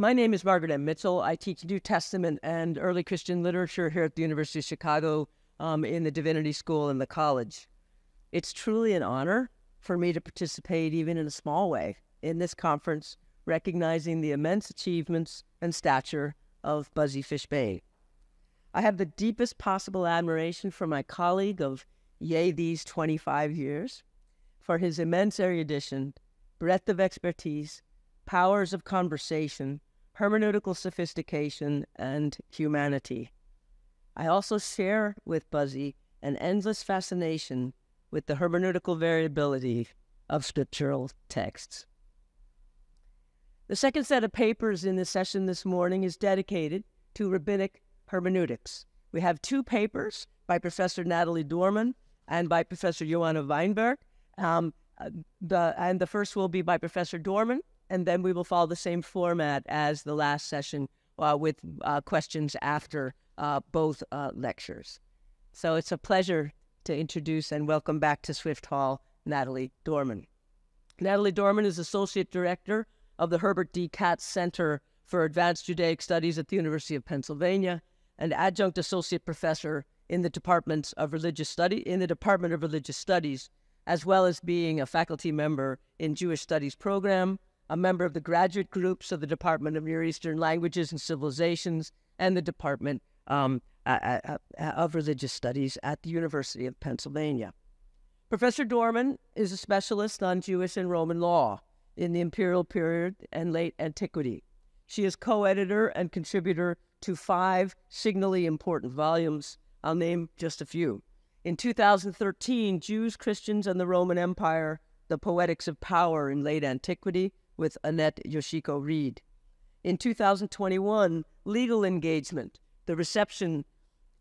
My name is Margaret M. Mitchell. I teach New Testament and early Christian literature here at the University of Chicago um, in the Divinity School and the college. It's truly an honor for me to participate, even in a small way, in this conference, recognizing the immense achievements and stature of Buzzy Fishbane. I have the deepest possible admiration for my colleague of yea, these 25 years, for his immense erudition, breadth of expertise, powers of conversation, hermeneutical sophistication, and humanity. I also share with Buzzy an endless fascination with the hermeneutical variability of scriptural texts. The second set of papers in the session this morning is dedicated to rabbinic hermeneutics. We have two papers by Professor Natalie Dohrmann and by Professor Joanna Weinberg. Um, uh, the, and the first will be by Professor Dohrmann, and then we will follow the same format as the last session uh, with uh, questions after uh, both uh, lectures. So it's a pleasure to introduce and welcome back to Swift Hall Natalie Dohrmann. Natalie Dohrmann is Associate Director of the Herbert D. Katz Center for Advanced Judaic Studies at the University of Pennsylvania and Adjunct Associate Professor in the Department of Religious Study in the Department of Religious Studies, as well as being a faculty member in Jewish Studies program, a member of the graduate groups of the Department of Near Eastern Languages and Civilizations, and the Department um, of Religious Studies at the University of Pennsylvania. Professor Dohrmann is a specialist on Jewish and Roman law in the imperial period and late antiquity. She is co editor and contributor to five signally important volumes. I'll name just a few. In 2013, Jews, Christians, and the Roman Empire The Poetics of Power in Late Antiquity with Annette Yoshiko Reed. In 2021, Legal Engagement The Reception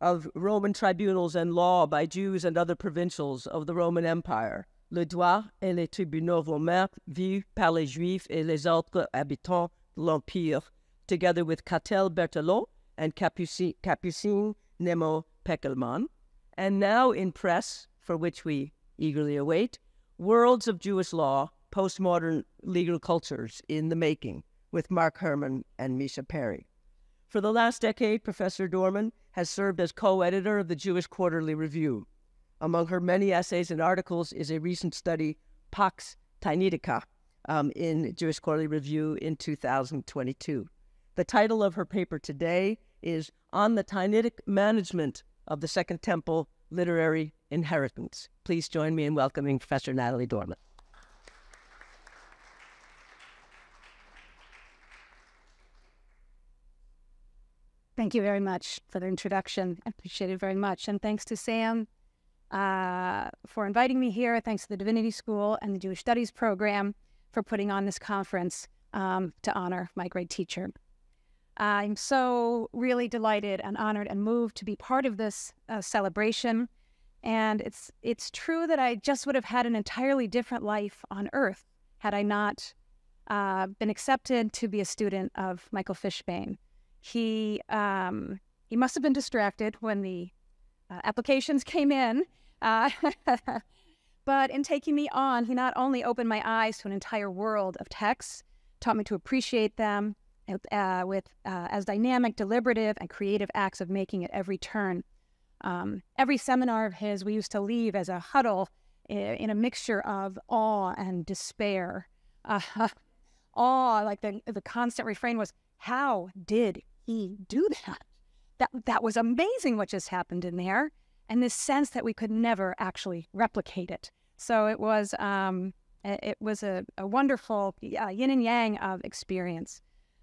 of Roman tribunals and law by Jews and other provincials of the Roman Empire, le droit et les tribunaux romains vus par les Juifs et les autres habitants de l'Empire, together with Katell Berthelot and Capucine, Capucine Nemo Pekelman, and now in press, for which we eagerly await, Worlds of Jewish Law, Postmodern Legal Cultures in the Making, with Mark Herman and Misha Perry. For the last decade, Professor Dohrmann has served as co editor of the Jewish Quarterly Review. Among her many essays and articles is a recent study, Pax Tannaitica, um, in Jewish Quarterly Review in 2022. The title of her paper today is On the Tannaitic Management of the Second Temple Literary Inheritance. Please join me in welcoming Professor Natalie Dohrmann. Thank you very much for the introduction. I appreciate it very much. And thanks to Sam uh, for inviting me here. Thanks to the Divinity School and the Jewish Studies program for putting on this conference um, to honor my great teacher. I'm so really delighted and honored and moved to be part of this uh, celebration. And it's it's true that I just would have had an entirely different life on Earth had I not uh, been accepted to be a student of Michael Fishbane. He um, he must have been distracted when the uh, applications came in. Uh, but in taking me on, he not only opened my eyes to an entire world of texts, taught me to appreciate them uh, with uh, as dynamic, deliberative, and creative acts of making at every turn. Um, every seminar of his, we used to leave as a huddle in a mixture of awe and despair. Awe, like the the constant refrain was, "How did he do that? That that was amazing what just happened in there, and this sense that we could never actually replicate it. So it was um, it was a, a wonderful uh, yin and yang of experience.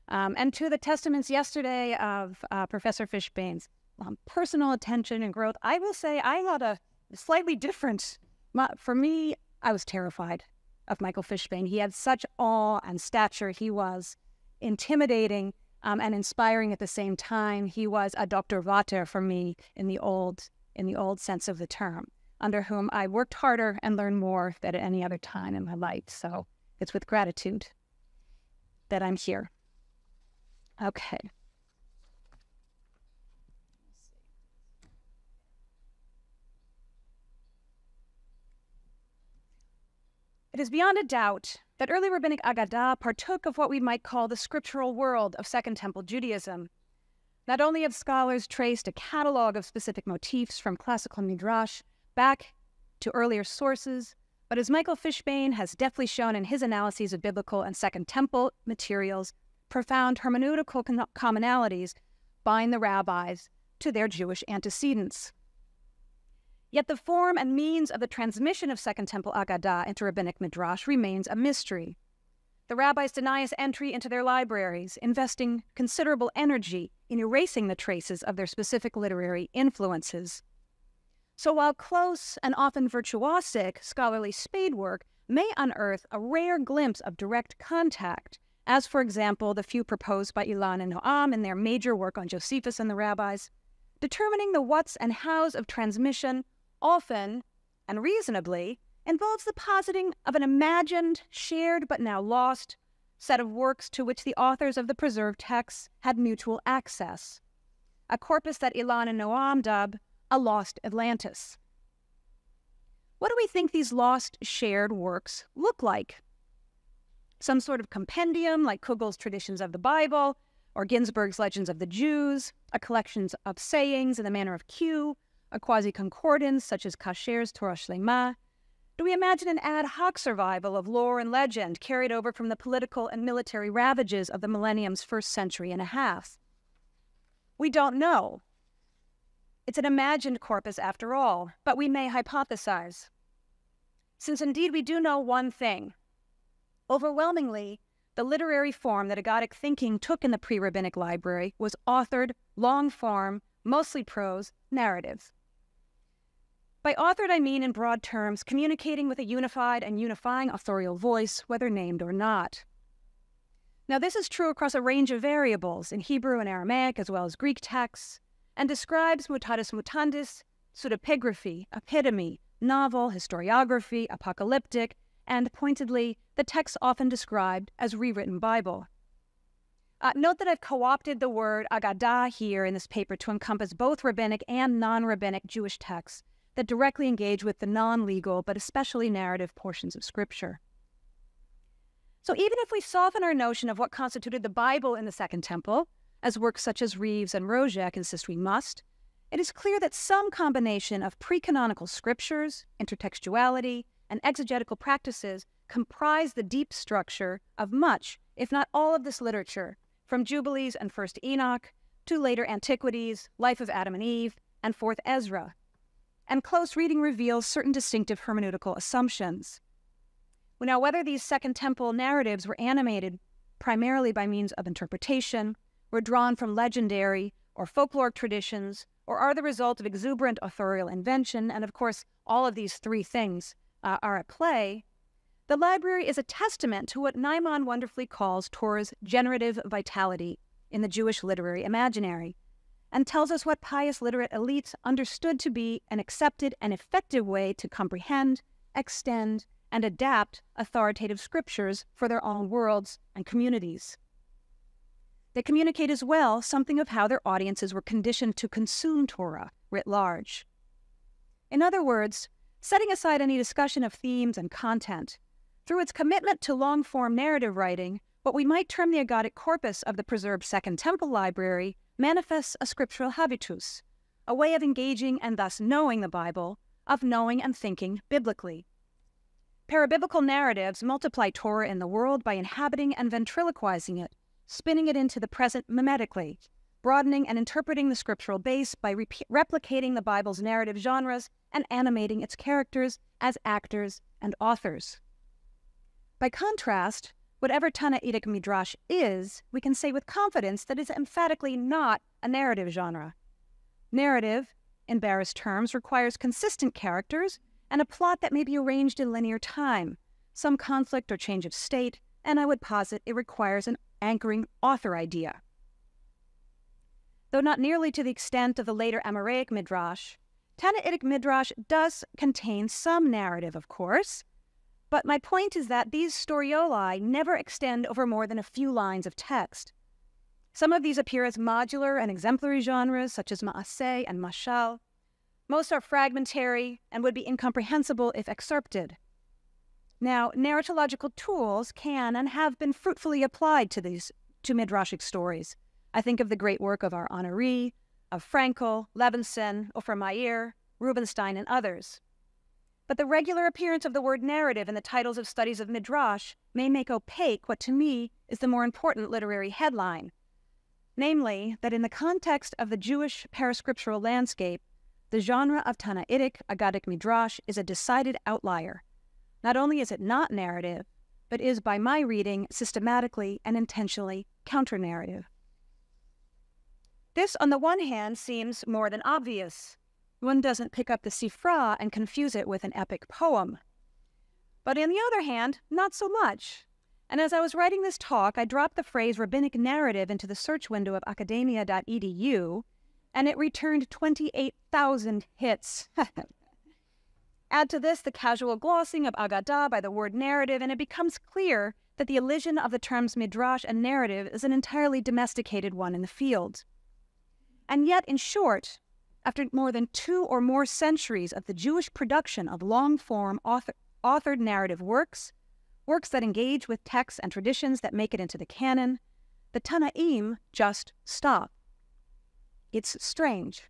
Um, and to the testaments yesterday of uh, Professor Fishbane's um, personal attention and growth, I will say I had a slightly different. For me, I was terrified of Michael Fishbane. He had such awe and stature. He was intimidating um, and inspiring at the same time. He was a Dr. Vater for me in the old in the old sense of the term, under whom I worked harder and learned more than at any other time in my life. So it's with gratitude that I'm here. Okay. It is beyond a doubt that early rabbinic Agadah partook of what we might call the scriptural world of Second Temple Judaism. Not only have scholars traced a catalog of specific motifs from classical midrash back to earlier sources, but as Michael Fishbane has deftly shown in his analyses of biblical and Second Temple materials, profound hermeneutical commonalities bind the rabbis to their Jewish antecedents. Yet the form and means of the transmission of Second Temple Agadah into rabbinic midrash remains a mystery. The rabbis deny us entry into their libraries, investing considerable energy in erasing the traces of their specific literary influences. So while close and often virtuosic scholarly spadework may unearth a rare glimpse of direct contact, as for example the few proposed by Ilan and Noam in their major work on Josephus and the rabbis, determining the whats and hows of transmission often, and reasonably, involves the positing of an imagined, shared but now lost set of works to which the authors of the preserved texts had mutual access, a corpus that Ilan and Noam dub a lost Atlantis. What do we think these lost shared works look like? Some sort of compendium like Kugel's Traditions of the Bible or Ginzberg's Legends of the Jews, a collection of sayings in the manner of Q, a quasi concordance such as Kasher's Torah Shlema? Do we imagine an ad hoc survival of lore and legend carried over from the political and military ravages of the millennium's first century and a half? We don't know. It's an imagined corpus after all, but we may hypothesize. Since indeed we do know one thing overwhelmingly, the literary form that Agadic thinking took in the pre rabbinic library was authored, long form, mostly prose, narrative. By authored, I mean in broad terms, communicating with a unified and unifying authorial voice, whether named or not. Now, this is true across a range of variables in Hebrew and Aramaic, as well as Greek texts, and describes mutatis mutandis, pseudepigraphy, epitome, novel, historiography, apocalyptic, and pointedly, the text often described as rewritten Bible. Uh, note that I've co opted the word agadah here in this paper to encompass both rabbinic and non rabbinic Jewish texts that directly engage with the non legal but especially narrative portions of Scripture. So, even if we soften our notion of what constituted the Bible in the Second Temple, as works such as Reeves and Mroczek insist we must, it is clear that some combination of pre canonical scriptures, intertextuality, and exegetical practices comprise the deep structure of much, if not all, of this literature, from Jubilees and First Enoch to later Antiquities, Life of Adam and Eve, and Fourth Ezra, and close reading reveals certain distinctive hermeneutical assumptions. Now, whether these Second Temple narratives were animated primarily by means of interpretation, were drawn from legendary or folkloric traditions, or are the result of exuberant authorial invention, and of course, all of these three things uh, are at play, the library is a testament to what Najman wonderfully calls Torah's generative vitality in the Jewish literary imaginary and tells us what pious literate elites understood to be an accepted and effective way to comprehend, extend, and adapt authoritative scriptures for their own worlds and communities. They communicate as well something of how their audiences were conditioned to consume Torah writ large. In other words, setting aside any discussion of themes and content, through its commitment to long form narrative writing, what we might term the agadic corpus of the preserved Second Temple Library manifests a scriptural habitus, a way of engaging and thus knowing the Bible, of knowing and thinking biblically. Parabiblical narratives multiply Torah in the world by inhabiting and ventriloquizing it, spinning it into the present mimetically, broadening and interpreting the scriptural base by replicating the Bible's narrative genres and animating its characters as actors and authors. By contrast, Whatever Tana Tannaitic Midrash is, we can say with confidence that it's emphatically not a narrative genre. Narrative, in barest terms, requires consistent characters and a plot that may be arranged in linear time, some conflict or change of state, and I would posit it requires an anchoring author idea. Though not nearly to the extent of the later Amoraic Midrash, Tannaitic Midrash does contain some narrative, of course, but my point is that these storioli never extend over more than a few lines of text. Some of these appear as modular and exemplary genres, such as ma'aseh and mashal. Most are fragmentary and would be incomprehensible if excerpted. Now, narratological tools can and have been fruitfully applied to these to midrashic stories. I think of the great work of our Honoree, of Fraenkel, Levinson, Ofra Meir, Rubenstein, and others. But the regular appearance of the word narrative in the titles of studies of midrash may make opaque what to me is the more important literary headline, namely that in the context of the Jewish parascriptural landscape, the genre of Tannaitic Agadic Midrash is a decided outlier. Not only is it not narrative, but is, by my reading, systematically and intentionally counter narrative. This, on the one hand, seems more than obvious. One doesn't pick up the Sifra and confuse it with an epic poem. But on the other hand, not so much. And as I was writing this talk, I dropped the phrase rabbinic narrative into the search window of academia.edu, and it returned 28,000 hits. Add to this the casual glossing of Agadah by the word narrative, and it becomes clear that the elision of the terms midrash and narrative is an entirely domesticated one in the field. And yet, in short, after more than two or more centuries of the Jewish production of long form author- authored narrative works, works that engage with texts and traditions that make it into the canon, the Tannaim just stop. It's strange.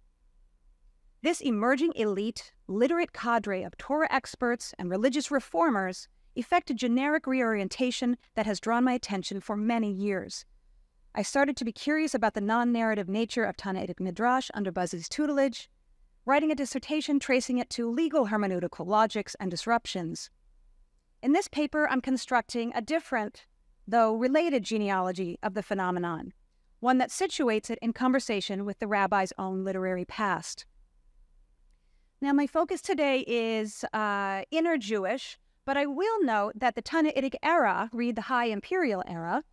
This emerging elite, literate cadre of Torah experts and religious reformers effect a generic reorientation that has drawn my attention for many years. I started to be curious about the non narrative nature of Tannaitic Midrash under Buzzy's tutelage, writing a dissertation tracing it to legal hermeneutical logics and disruptions. In this paper, I'm constructing a different, though related genealogy of the phenomenon, one that situates it in conversation with the rabbi's own literary past. Now, my focus today is uh, inner Jewish, but I will note that the Tannaitic era, read the High Imperial era,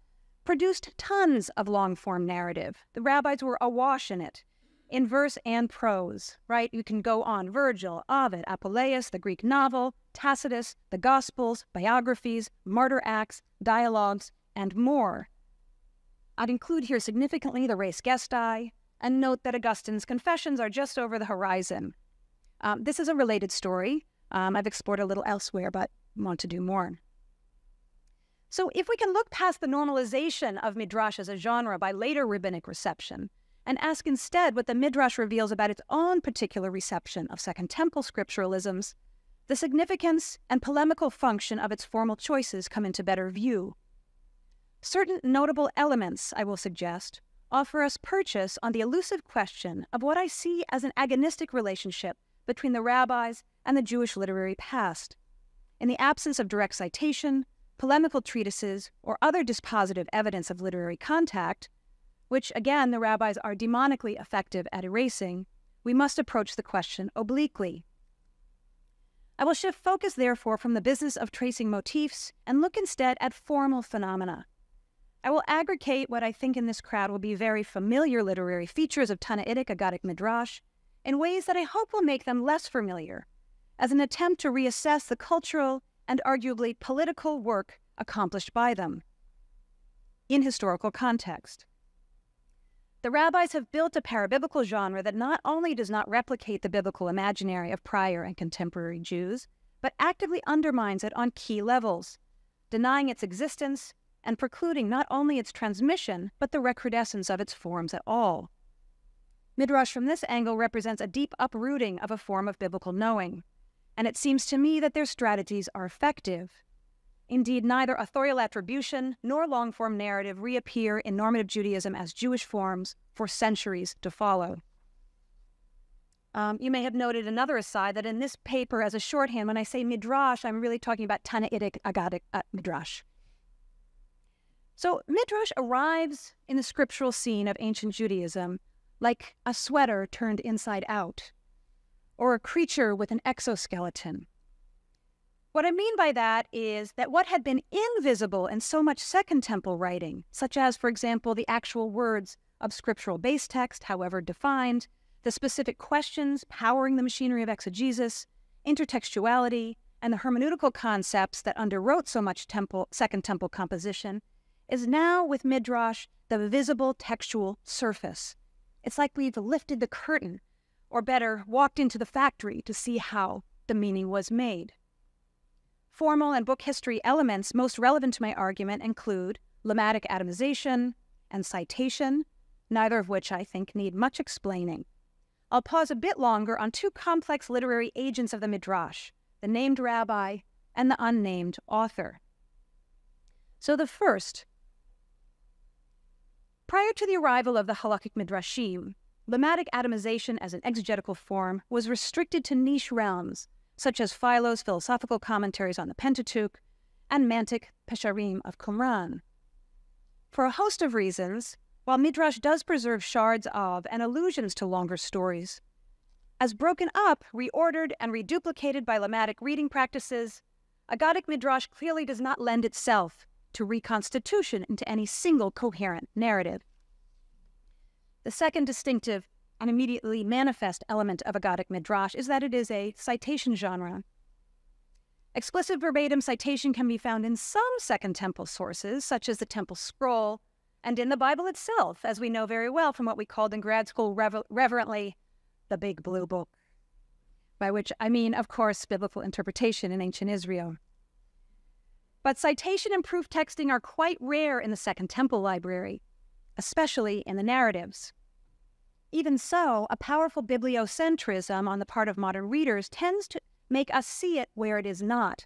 produced tons of long form narrative. The rabbis were awash in it, in verse and prose, right? You can go on Virgil, Ovid, Apuleius, the Greek novel, Tacitus, the Gospels, biographies, martyr acts, dialogues, and more. I'd include here significantly the Res Gestae, and note that Augustine's confessions are just over the horizon. Um, this is a related story. Um, I've explored a little elsewhere, but want to do more. So, if we can look past the normalization of midrash as a genre by later rabbinic reception, and ask instead what the Midrash reveals about its own particular reception of Second Temple scripturalisms, the significance and polemical function of its formal choices come into better view. Certain notable elements, I will suggest, offer us purchase on the elusive question of what I see as an agonistic relationship between the rabbis and the Jewish literary past. In the absence of direct citation, polemical treatises, or other dispositive evidence of literary contact, which again the rabbis are demonically effective at erasing, we must approach the question obliquely. I will shift focus, therefore, from the business of tracing motifs and look instead at formal phenomena. I will aggregate what I think in this crowd will be very familiar literary features of Tannaitic Agadic Midrash in ways that I hope will make them less familiar, as an attempt to reassess the cultural and arguably political work accomplished by them in historical context. The rabbis have built a parabiblical genre that not only does not replicate the biblical imaginary of prior and contemporary Jews, but actively undermines it on key levels, denying its existence and precluding not only its transmission, but the recrudescence of its forms at all. Midrash from this angle represents a deep uprooting of a form of biblical knowing, and it seems to me that their strategies are effective. Indeed, neither authorial attribution nor long form narrative reappear in normative Judaism as Jewish forms for centuries to follow. Um, you may have noted another aside that in this paper, as a shorthand, when I say midrash, I'm really talking about Tannaitic Agadic uh, midrash. So, midrash arrives in the scriptural scene of ancient Judaism like a sweater turned inside out, or a creature with an exoskeleton, what I mean by that is that what had been invisible in so much Second Temple writing, such as, for example, the actual words of scriptural base text, however defined, the specific questions powering the machinery of exegesis, intertextuality, and the hermeneutical concepts that underwrote so much temple, Second Temple composition, is now with Midrash the visible textual surface. It's like we've lifted the curtain, or better, walked into the factory to see how the meaning was made. Formal and book history elements most relevant to my argument include lemmatic atomization and citation, neither of which I think need much explaining. I'll pause a bit longer on two complex literary agents of the Midrash the named rabbi and the unnamed author. So, the first, prior to the arrival of the halakhic midrashim, lemmatic atomization as an exegetical form was restricted to niche realms, such as Philo's philosophical commentaries on the Pentateuch and Mantic Pesharim of Qumran. For a host of reasons, while Midrash does preserve shards of and allusions to longer stories, as broken up, reordered, and reduplicated by lemmatic reading practices, Agadic Midrash clearly does not lend itself to reconstitution into any single coherent narrative. The second distinctive and immediately manifest element of a Aggadic Midrash is that it is a citation genre. Explicit verbatim citation can be found in some Second Temple sources, such as the Temple Scroll, and in the Bible itself, as we know very well from what we called in grad school rever- reverently the Big Blue Book, by which I mean, of course, biblical interpretation in ancient Israel. But citation and proof texting are quite rare in the Second Temple Library, especially in the narratives. Even so, a powerful bibliocentrism on the part of modern readers tends to make us see it where it is not.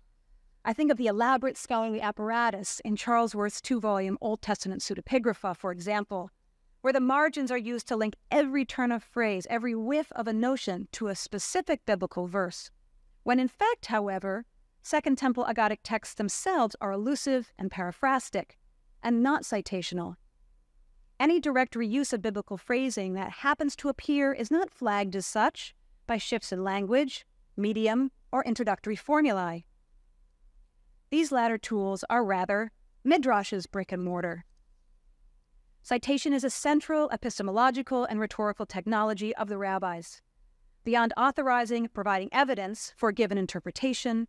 I think of the elaborate scholarly apparatus in Charlesworth's two volume Old Testament pseudepigrapha, for example, where the margins are used to link every turn of phrase, every whiff of a notion to a specific biblical verse. When in fact, however, Second Temple Aggadic texts themselves are elusive and paraphrastic, and not citational. Any direct reuse of biblical phrasing that happens to appear is not flagged as such by shifts in language, medium, or introductory formulae. These latter tools are rather Midrash's brick and mortar. Citation is a central epistemological and rhetorical technology of the rabbis. Beyond authorizing, providing evidence for a given interpretation,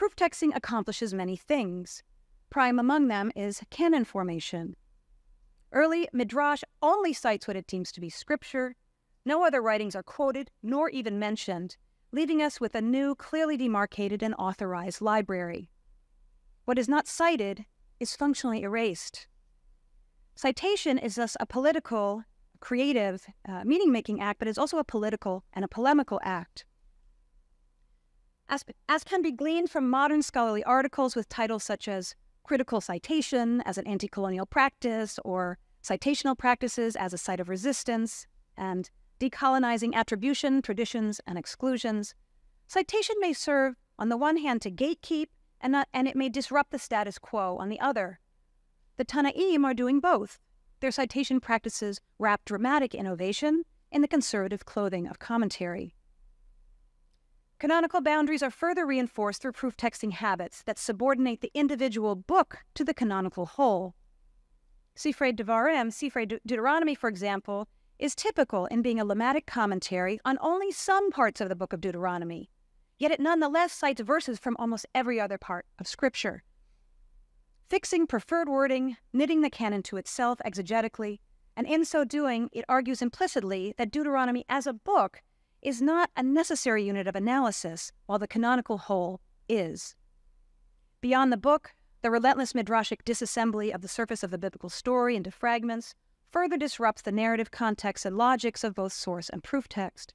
Proof texting accomplishes many things. Prime among them is canon formation. Early Midrash only cites what it deems to be scripture. No other writings are quoted nor even mentioned, leaving us with a new, clearly demarcated and authorized library. What is not cited is functionally erased. Citation is thus a political, creative, uh, meaning making act, but is also a political and a polemical act. As, as can be gleaned from modern scholarly articles with titles such as Critical Citation as an Anti Colonial Practice or Citational Practices as a Site of Resistance and Decolonizing Attribution, Traditions, and Exclusions, citation may serve, on the one hand, to gatekeep and, not, and it may disrupt the status quo on the other. The Tannaim are doing both. Their citation practices wrap dramatic innovation in the conservative clothing of commentary. Canonical boundaries are further reinforced through proof texting habits that subordinate the individual book to the canonical whole. Sifrei Devarim, Sifrei De- Deuteronomy, for example, is typical in being a lemmatic commentary on only some parts of the book of Deuteronomy, yet it nonetheless cites verses from almost every other part of Scripture. Fixing preferred wording, knitting the canon to itself exegetically, and in so doing, it argues implicitly that Deuteronomy as a book is not a necessary unit of analysis, while the canonical whole is. Beyond the book, the relentless midrashic disassembly of the surface of the biblical story into fragments further disrupts the narrative context and logics of both source and proof text.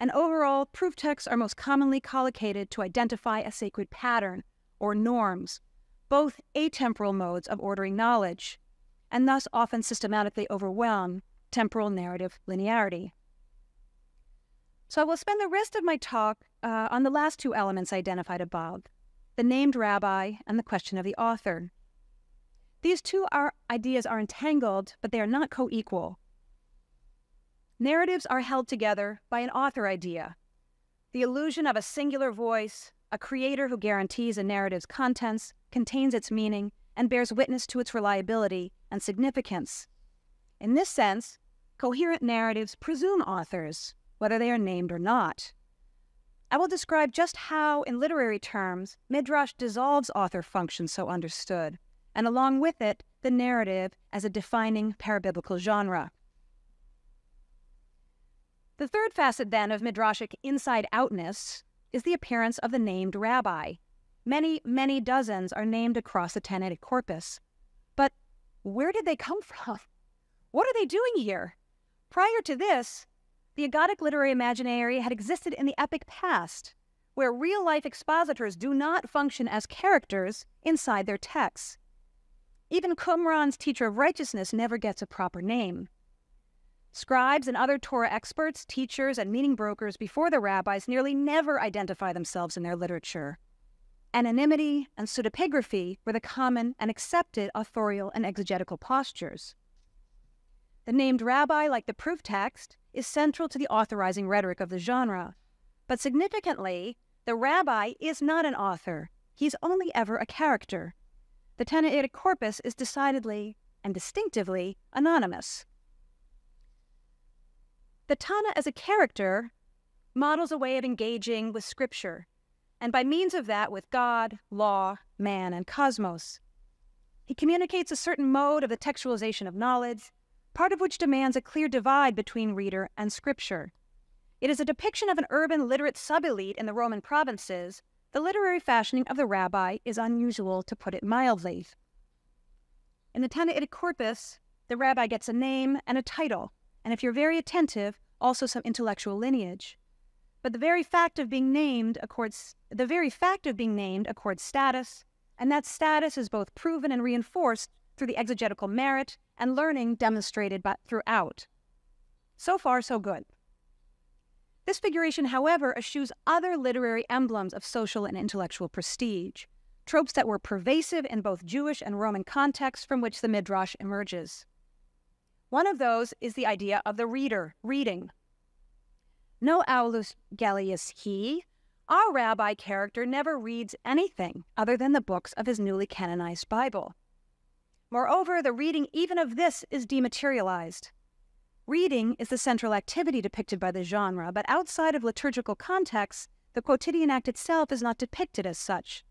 And overall, proof texts are most commonly collocated to identify a sacred pattern or norms, both atemporal modes of ordering knowledge, and thus often systematically overwhelm temporal narrative linearity. So I will spend the rest of my talk uh, on the last two elements identified above the named rabbi and the question of the author. These two are, ideas are entangled, but they are not co equal. Narratives are held together by an author idea, the illusion of a singular voice, a creator who guarantees a narrative's contents, contains its meaning, and bears witness to its reliability and significance. In this sense, coherent narratives presume authors, whether they are named or not. I will describe just how, in literary terms, Midrash dissolves author function so understood, and along with it, the narrative as a defining parabiblical genre. The third facet, then, of Midrashic inside outness is the appearance of the named rabbi. Many, many dozens are named across the Tannaitic corpus. But where did they come from? What are they doing here? Prior to this, the Agadic literary imaginary had existed in the epic past, where real life expositors do not function as characters inside their texts. Even Qumran's teacher of righteousness never gets a proper name. Scribes and other Torah experts, teachers, and meaning brokers before the rabbis nearly never identify themselves in their literature. Anonymity and pseudepigraphy were the common and accepted authorial and exegetical postures. The named rabbi, like the proof text, is central to the authorizing rhetoric of the genre. But significantly, the rabbi is not an author, he's only ever a character. The Tannaitic corpus is decidedly and distinctively anonymous. The Tanna as a character models a way of engaging with Scripture, and by means of that with God, law, man, and cosmos. He communicates a certain mode of the textualization of knowledge, part of which demands a clear divide between reader and Scripture. It is a depiction of an urban literate sub-elite in the Roman provinces. The literary fashioning of the rabbi is unusual, to put it mildly. In the Tannaitic corpus, the rabbi gets a name and a title, and if you're very attentive, also some intellectual lineage. But the very fact of being named accords the very fact of being named accords status, and that status is both proven and reinforced through the exegetical merit and learning demonstrated by, throughout. So far, so good. This figuration, however, eschews other literary emblems of social and intellectual prestige, tropes that were pervasive in both Jewish and Roman contexts from which the Midrash emerges. One of those is the idea of the reader, reading. No aulus gellius he, our rabbi character never reads anything other than the books of his newly canonized Bible. Moreover, the reading even of this is dematerialized. Reading is the central activity depicted by the genre, but outside of liturgical contexts, the quotidian act itself is not depicted as such.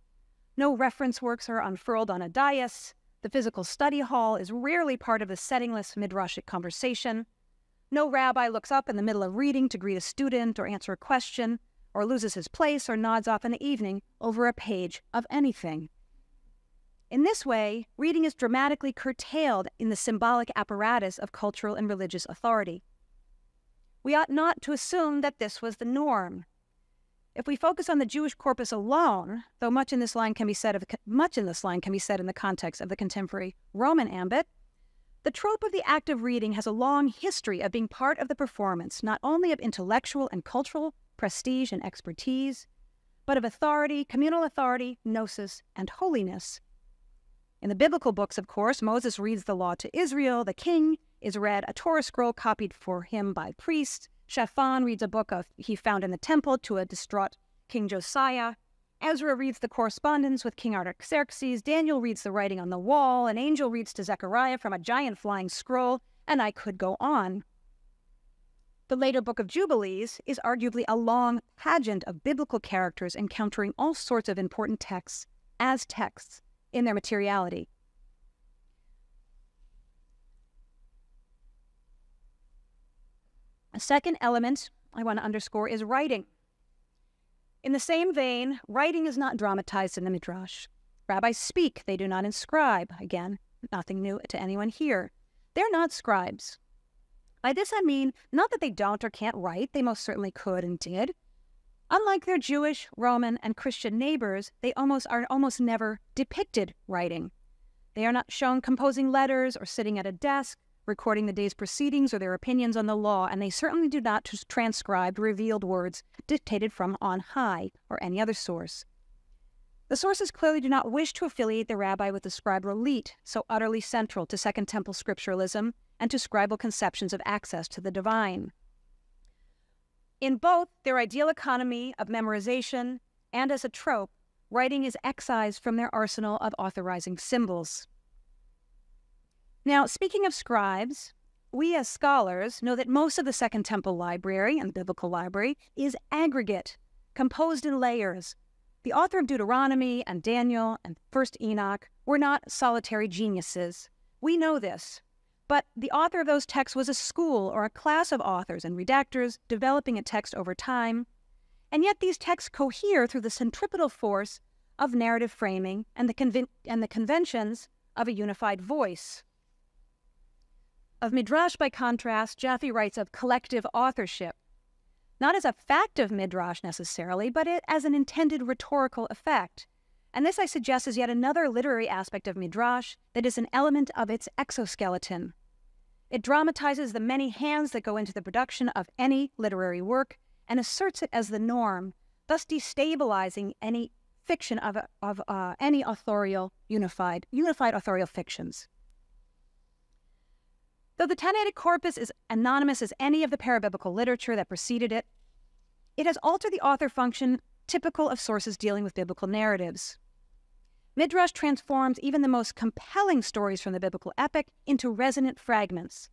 No reference works are unfurled on a dais, the physical study hall is rarely part of the settingless midrashic conversation. No rabbi looks up in the middle of reading to greet a student or answer a question, or loses his place or nods off in the evening over a page of anything. In this way, reading is dramatically curtailed in the symbolic apparatus of cultural and religious authority. We ought not to assume that this was the norm. If we focus on the Jewish corpus alone, though much in this line can be said of much in this line can be said in the context of the contemporary Roman ambit, the trope of the act of reading has a long history of being part of the performance, not only of intellectual and cultural prestige and expertise, but of authority, communal authority, gnosis, and holiness. In the biblical books, of course, Moses reads the law to Israel, the king is read a Torah scroll copied for him by priests, Shaphan reads a book of he found in the temple to a distraught King Josiah. Ezra reads the correspondence with King Artaxerxes. Daniel reads the writing on the wall. An angel reads to Zechariah from a giant flying scroll, and I could go on. The later Book of Jubilees is arguably a long pageant of biblical characters encountering all sorts of important texts as texts in their materiality. A second element I want to underscore is writing. In the same vein, writing is not dramatized in the Midrash. Rabbis speak, they do not inscribe. Again, nothing new to anyone here. They're not scribes. By this I mean not that they don't or can't write, they most certainly could and did. Unlike their Jewish, Roman, and Christian neighbors, they almost are almost never depicted writing. They are not shown composing letters or sitting at a desk recording the day's proceedings or their opinions on the law, and they certainly do not transcribe revealed words dictated from on high or any other source. The sources clearly do not wish to affiliate the rabbi with the scribal elite, so utterly central to Second Temple scripturalism and to scribal conceptions of access to the divine. In both their ideal economy of memorization and as a trope, writing is excised from their arsenal of authorizing symbols. Now, speaking of scribes, we as scholars know that most of the Second Temple Library and Biblical Library is aggregate, composed in layers. The author of Deuteronomy and Daniel and First Enoch were not solitary geniuses. We know this. But the author of those texts was a school or a class of authors and redactors developing a text over time. And yet these texts cohere through the centripetal force of narrative framing and the, and the conventions of a unified voice. Of Midrash, by contrast, Jaffee writes of collective authorship, not as a fact of Midrash necessarily, but it, as an intended rhetorical effect. And this, I suggest, is yet another literary aspect of Midrash that is an element of its exoskeleton. It dramatizes the many hands that go into the production of any literary work and asserts it as the norm, thus destabilizing any fiction of, of uh, any authorial unified unified authorial fictions. Though the Tannaitic corpus is anonymous as any of the parabiblical literature that preceded it, it has altered the author function typical of sources dealing with biblical narratives. Midrash transforms even the most compelling stories from the biblical epic into resonant fragments.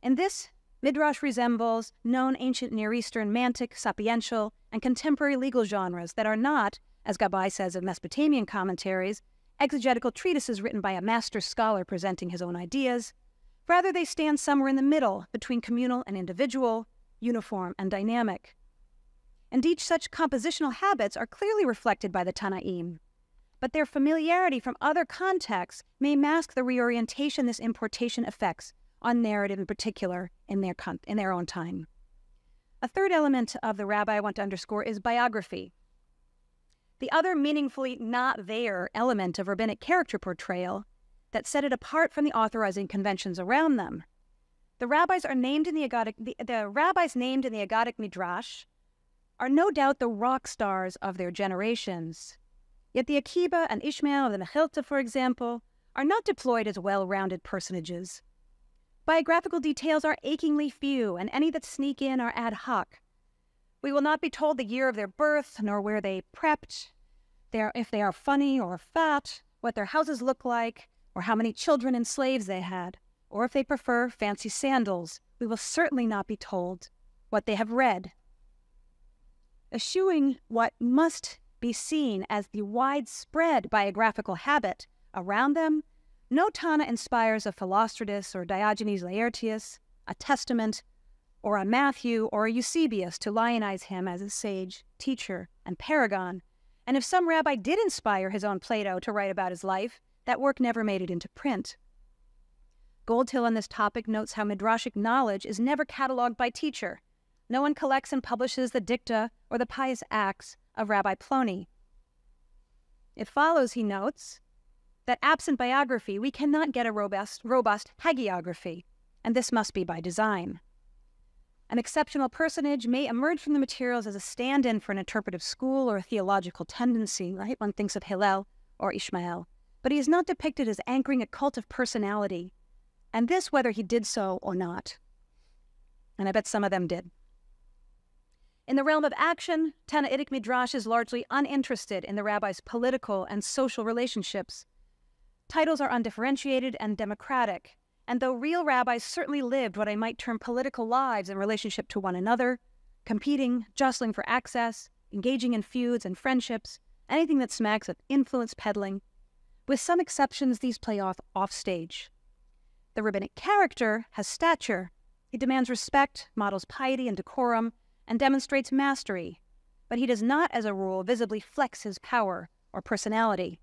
In this, Midrash resembles known ancient Near Eastern mantic, sapiential, and contemporary legal genres that are not, as Gabbay says of Mesopotamian commentaries, exegetical treatises written by a master scholar presenting his own ideas. Rather, they stand somewhere in the middle between communal and individual, uniform and dynamic. Indeed, such compositional habits are clearly reflected by the Tannaim but their familiarity from other contexts may mask the reorientation this importation affects on narrative in particular in their, in their own time. A third element of the rabbi I want to underscore is biography. The other meaningfully not there element of rabbinic character portrayal that set it apart from the authorizing conventions around them. The rabbis are named in the Agadic, the, the rabbis named in the Agadic Midrash are no doubt the rock stars of their generations, Yet the Akiba and Ishmael of the Mechilta, for example, are not deployed as well rounded personages. Biographical details are achingly few, and any that sneak in are ad hoc. We will not be told the year of their birth, nor where they prepped, their, if they are funny or fat, what their houses look like, or how many children and slaves they had, or if they prefer fancy sandals. We will certainly not be told what they have read. Eschewing what must be seen as the widespread biographical habit around them, no Tanna inspires a Philostratus or Diogenes Laertius, a Testament, or a Matthew or a Eusebius to lionize him as a sage, teacher, and paragon. And if some rabbi did inspire his own Plato to write about his life, that work never made it into print. Goldhill on this topic notes how midrashic knowledge is never cataloged by teacher. No one collects and publishes the dicta or the pious acts of Rabbi Plony. It follows, he notes, that absent biography, we cannot get a robust, robust hagiography, and this must be by design. An exceptional personage may emerge from the materials as a stand in for an interpretive school or a theological tendency, right? One thinks of Hillel or Ishmael, but he is not depicted as anchoring a cult of personality, and this whether he did so or not. And I bet some of them did. In the realm of action, Tannaitic Midrash is largely uninterested in the rabbi's political and social relationships. Titles are undifferentiated and democratic, and though real rabbis certainly lived what I might term political lives in relationship to one another, competing, jostling for access, engaging in feuds and friendships, anything that smacks of influence peddling, with some exceptions, these play off offstage. The rabbinic character has stature. He demands respect, models piety and decorum, and demonstrates mastery, but he does not, as a rule, visibly flex his power or personality.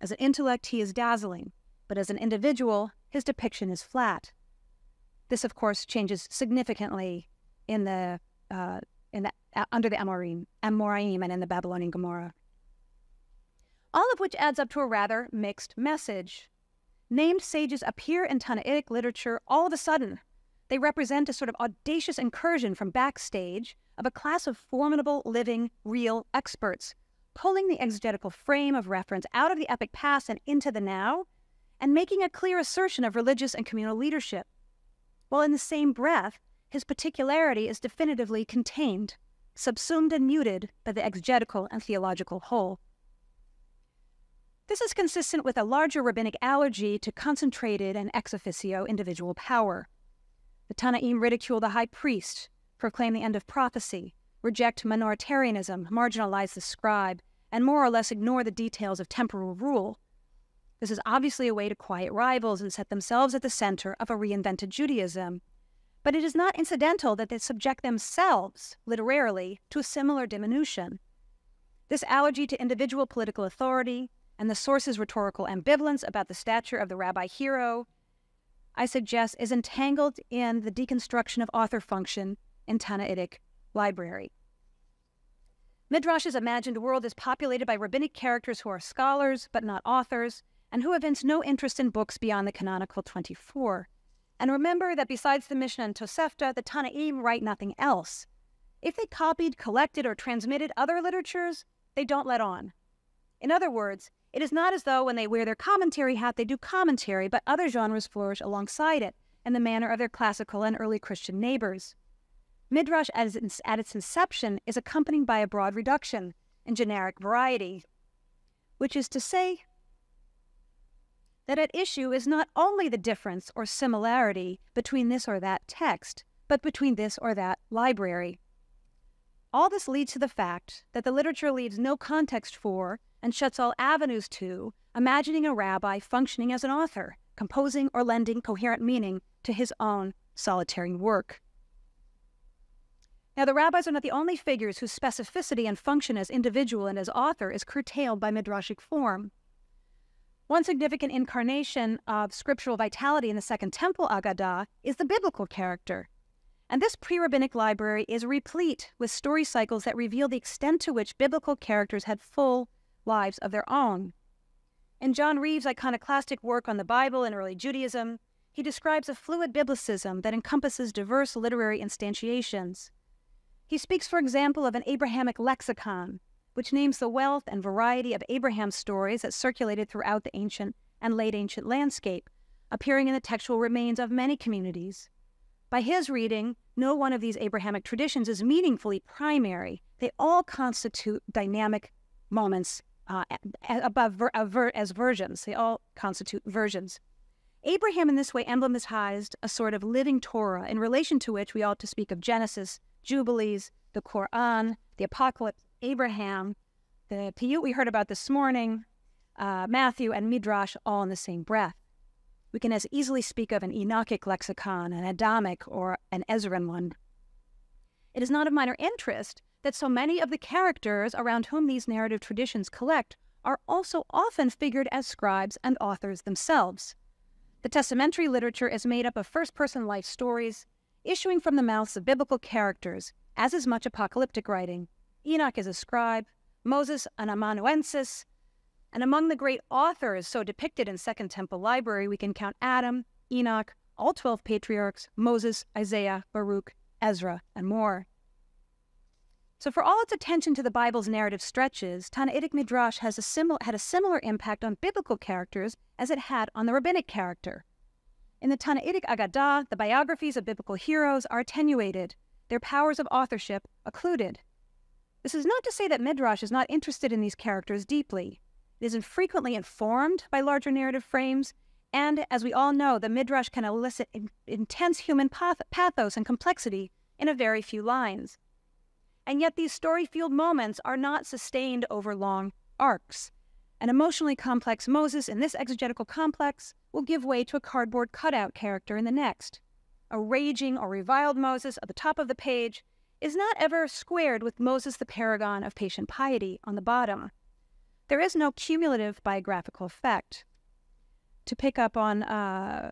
As an intellect, he is dazzling, but as an individual, his depiction is flat. This, of course, changes significantly in the uh, in the uh, under the Amorim, Amoraim and in the Babylonian Gemara. All of which adds up to a rather mixed message. Named sages appear in Tannaitic literature all of a sudden they represent a sort of audacious incursion from backstage of a class of formidable, living, real experts, pulling the exegetical frame of reference out of the epic past and into the now, and making a clear assertion of religious and communal leadership. While in the same breath, his particularity is definitively contained, subsumed and muted by the exegetical and theological whole. This is consistent with a larger rabbinic allergy to concentrated and ex officio individual power. The Tannaim ridicule the high priest, proclaim the end of prophecy, reject minoritarianism, marginalize the scribe, and more or less ignore the details of temporal rule. This is obviously a way to quiet rivals and set themselves at the center of a reinvented Judaism. But it is not incidental that they subject themselves, literarily, to a similar diminution. This allergy to individual political authority and the source's rhetorical ambivalence about the stature of the rabbi hero, I suggest, is entangled in the deconstruction of author function in Tannaitic library. Midrash's imagined world is populated by rabbinic characters who are scholars but not authors, and who evince no interest in books beyond the canonical 24. And remember that besides the Mishnah and Tosefta, the Tannaim write nothing else. If they copied, collected, or transmitted other literatures, they don't let on. In other words, it is not as though when they wear their commentary hat, they do commentary, but other genres flourish alongside it in the manner of their classical and early Christian neighbors. Midrash at its, inception is accompanied by a broad reduction in generic variety, which is to say that at issue is not only the difference or similarity between this or that text, but between this or that library. All this leads to the fact that the literature leaves no context for and shuts all avenues to imagining a rabbi functioning as an author, composing or lending coherent meaning to his own solitary work. Now, the rabbis are not the only figures whose specificity and function as individual and as author is curtailed by midrashic form. One significant incarnation of scriptural vitality in the Second Temple Agadah is the biblical character. And this pre rabbinic library is replete with story cycles that reveal the extent to which biblical characters had full lives of their own. In John Reeves' iconoclastic work on the Bible and early Judaism, he describes a fluid biblicism that encompasses diverse literary instantiations. He speaks, for example, of an Abrahamic lexicon, which names the wealth and variety of Abraham's stories that circulated throughout the ancient and late ancient landscape, appearing in the textual remains of many communities. By his reading, no one of these Abrahamic traditions is meaningfully primary. They all constitute dynamic moments uh, above ver- ver- as versions. They all constitute versions. Abraham, in this way, emblematized a sort of living Torah in relation to which we ought to speak of Genesis, Jubilees, the Quran, the Apocalypse, Abraham, the Piyut we heard about this morning, uh, Matthew, and Midrash all in the same breath. We can as easily speak of an Enochic lexicon, an Adamic, or an Ezran one. It is not of minor interest that so many of the characters around whom these narrative traditions collect are also often figured as scribes and authors themselves. The testamentary literature is made up of first person life stories issuing from the mouths of biblical characters, as is much apocalyptic writing. Enoch is a scribe, Moses an amanuensis, and among the great authors so depicted in Second Temple Library, we can count Adam, Enoch, all 12 patriarchs, Moses, Isaiah, Baruch, Ezra, and more. So, for all its attention to the Bible's narrative stretches, Tannaitic Midrash has a simil- had a similar impact on biblical characters as it had on the rabbinic character. In the Tannaitic Agadah, the biographies of biblical heroes are attenuated, their powers of authorship occluded. This is not to say that Midrash is not interested in these characters deeply. It is infrequently informed by larger narrative frames, and as we all know, the Midrash can elicit in- intense human path- pathos and complexity in a very few lines. And yet, these story fueled moments are not sustained over long arcs. An emotionally complex Moses in this exegetical complex will give way to a cardboard cutout character in the next. A raging or reviled Moses at the top of the page is not ever squared with Moses the paragon of patient piety on the bottom. There is no cumulative biographical effect. To pick up on uh,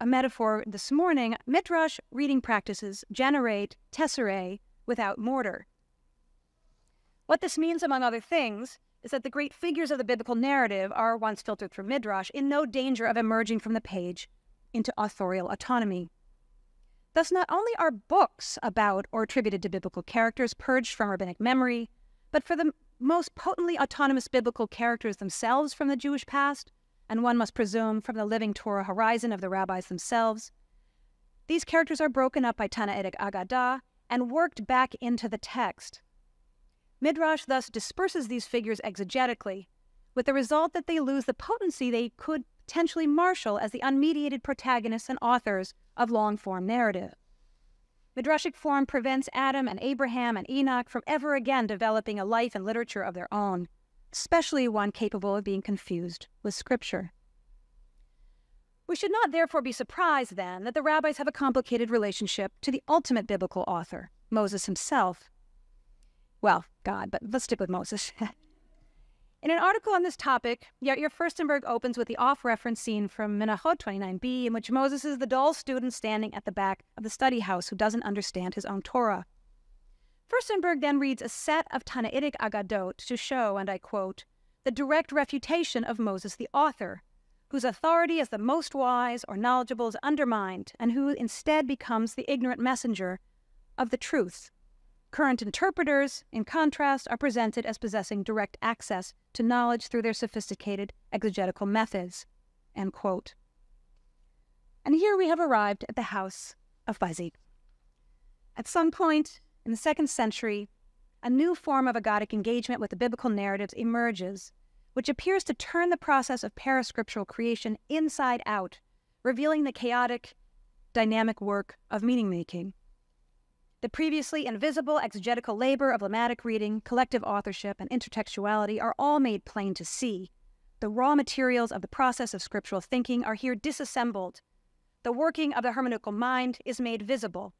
a metaphor this morning, Midrash reading practices generate tesserae without mortar. What this means, among other things, is that the great figures of the biblical narrative are, once filtered through Midrash, in no danger of emerging from the page into authorial autonomy. Thus, not only are books about or attributed to biblical characters purged from rabbinic memory, but for the most potently autonomous biblical characters themselves from the Jewish past, and one must presume from the living Torah horizon of the rabbis themselves, these characters are broken up by Tannaitic Agadah and worked back into the text. Midrash thus disperses these figures exegetically, with the result that they lose the potency they could potentially marshal as the unmediated protagonists and authors of long form narrative. Midrashic form prevents Adam and Abraham and Enoch from ever again developing a life and literature of their own, especially one capable of being confused with Scripture. We should not therefore be surprised, then, that the rabbis have a complicated relationship to the ultimate biblical author, Moses himself. Well, God, but let's stick with Moses. in an article on this topic, Yair Furstenberg opens with the off reference scene from Menachot 29b, in which Moses is the dull student standing at the back of the study house who doesn't understand his own Torah. Furstenberg then reads a set of Tannaitic Agadot to show, and I quote, the direct refutation of Moses the author, whose authority as the most wise or knowledgeable is undermined, and who instead becomes the ignorant messenger of the truth. Current interpreters, in contrast, are presented as possessing direct access to knowledge through their sophisticated exegetical methods. And here we have arrived at the house of Bazig. At some point in the second century, a new form of agadic engagement with the biblical narratives emerges which appears to turn the process of parascriptural creation inside out, revealing the chaotic, dynamic work of meaning making. The previously invisible exegetical labor of lemmatic reading, collective authorship, and intertextuality are all made plain to see. The raw materials of the process of scriptural thinking are here disassembled. The working of the hermeneutical mind is made visible.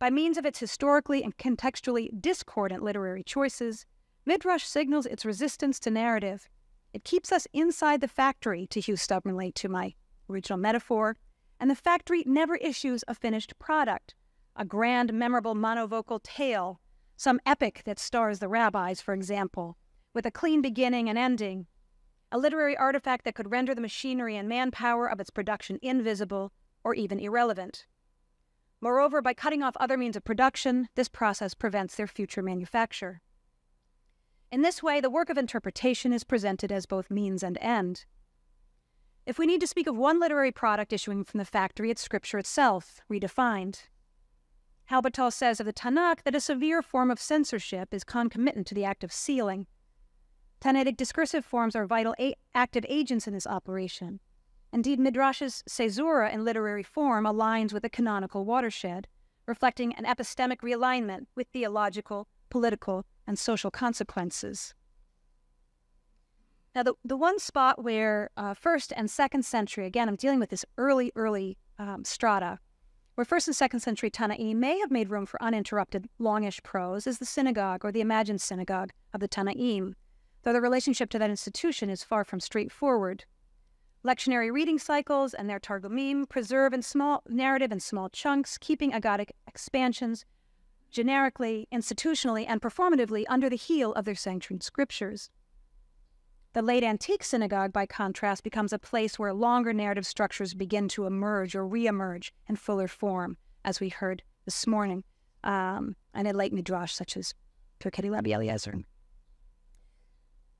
By means of its historically and contextually discordant literary choices, Midrash signals its resistance to narrative it keeps us inside the factory, to hew stubbornly to my original metaphor, and the factory never issues a finished product, a grand, memorable monovocal tale, some epic that stars the rabbis, for example, with a clean beginning and ending, a literary artifact that could render the machinery and manpower of its production invisible or even irrelevant. Moreover, by cutting off other means of production, this process prevents their future manufacture. In this way, the work of interpretation is presented as both means and end. If we need to speak of one literary product issuing from the factory, it's Scripture itself, redefined. Halbertal says of the Tanakh that a severe form of censorship is concomitant to the act of sealing. Tannaitic discursive forms are vital a- active agents in this operation. Indeed, Midrash's caesura in literary form aligns with the canonical watershed, reflecting an epistemic realignment with theological, political, and social consequences. Now, the, the one spot where uh, first and second century, again, I'm dealing with this early, early um, strata, where first and second century Tannaim may have made room for uninterrupted, longish prose, is the synagogue or the imagined synagogue of the Tannaim, though the relationship to that institution is far from straightforward. Lectionary reading cycles and their targumim preserve in small narrative in small chunks, keeping agadic expansions generically, institutionally, and performatively under the heel of their sanctioned scriptures. The late antique synagogue, by contrast, becomes a place where longer narrative structures begin to emerge or reemerge in fuller form, as we heard this morning, um, and in late midrash such as Pirkei Rabbi Eliezer.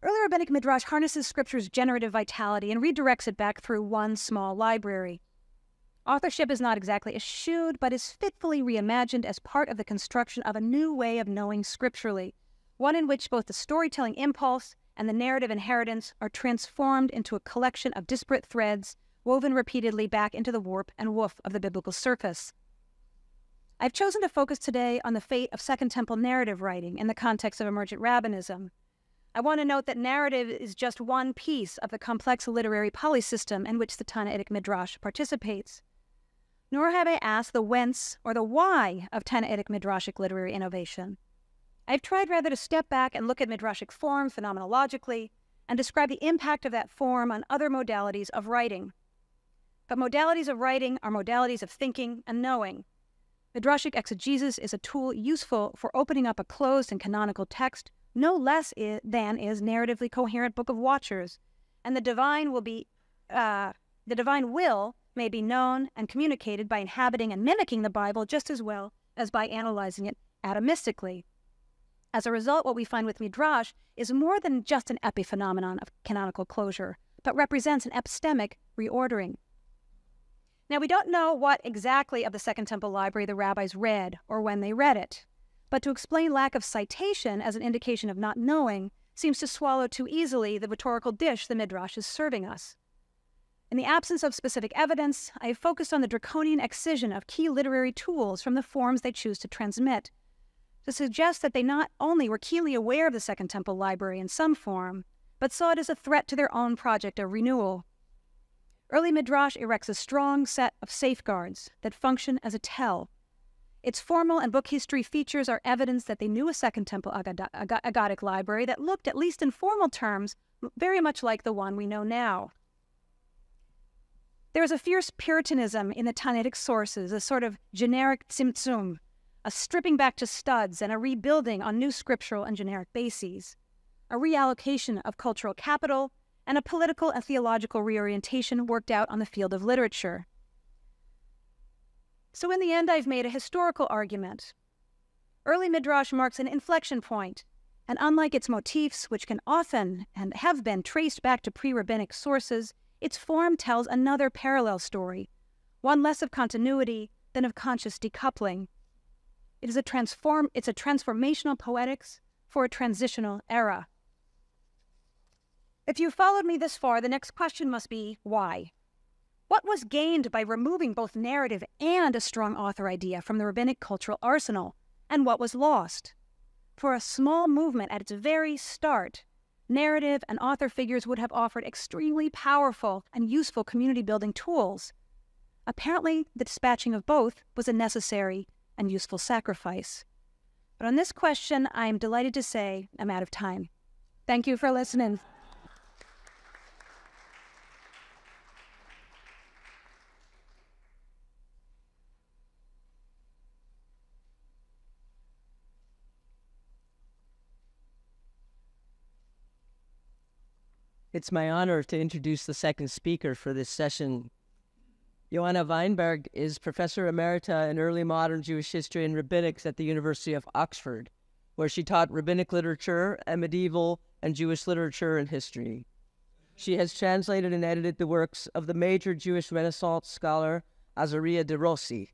Early rabbinic midrash harnesses scripture's generative vitality and redirects it back through one small library. Authorship is not exactly eschewed, but is fitfully reimagined as part of the construction of a new way of knowing scripturally, one in which both the storytelling impulse and the narrative inheritance are transformed into a collection of disparate threads woven repeatedly back into the warp and woof of the biblical surface. I've chosen to focus today on the fate of Second Temple narrative writing in the context of emergent rabbinism. I want to note that narrative is just one piece of the complex literary polysystem in which the Tannaitic Midrash participates nor have I asked the whence or the why of Tannaitic Midrashic literary innovation. I've tried rather to step back and look at Midrashic form phenomenologically and describe the impact of that form on other modalities of writing. But modalities of writing are modalities of thinking and knowing. Midrashic exegesis is a tool useful for opening up a closed and canonical text no less I- than is narratively coherent Book of Watchers, and the divine will be uh, the divine will may be known and communicated by inhabiting and mimicking the Bible just as well as by analyzing it atomistically. As a result, what we find with Midrash is more than just an epiphenomenon of canonical closure, but represents an epistemic reordering. Now, we don't know what exactly of the Second Temple Library the rabbis read or when they read it, but to explain lack of citation as an indication of not knowing seems to swallow too easily the rhetorical dish the Midrash is serving us. In the absence of specific evidence, I have focused on the draconian excision of key literary tools from the forms they choose to transmit, to suggest that they not only were keenly aware of the Second Temple Library in some form, but saw it as a threat to their own project of renewal. Early Midrash erects a strong set of safeguards that function as a tell. Its formal and book history features are evidence that they knew a Second Temple Agadic library that looked, at least in formal terms, very much like the one we know now. There is a fierce Puritanism in the Tannaitic sources, a sort of generic tzimtzum, a stripping back to studs and a rebuilding on new scriptural and generic bases, a reallocation of cultural capital, and a political and theological reorientation worked out on the field of literature. So, in the end, I've made a historical argument. Early Midrash marks an inflection point, and unlike its motifs, which can often and have been traced back to pre rabbinic sources, its form tells another parallel story, one less of continuity than of conscious decoupling. It is a transform it's a transformational poetics for a transitional era. If you followed me this far, the next question must be why? What was gained by removing both narrative and a strong author idea from the rabbinic cultural arsenal, and what was lost? For a small movement at its very start, narrative and author figures would have offered extremely powerful and useful community building tools. Apparently, the dispatching of both was a necessary and useful sacrifice. But on this question, I am delighted to say I'm out of time. Thank you for listening. It's my honor to introduce the second speaker for this session. Joanna Weinberg is Professor Emerita in Early Modern Jewish History and Rabbinics at the University of Oxford, where she taught rabbinic literature and medieval and Jewish literature and history. She has translated and edited the works of the major Jewish Renaissance scholar Azaria de Rossi.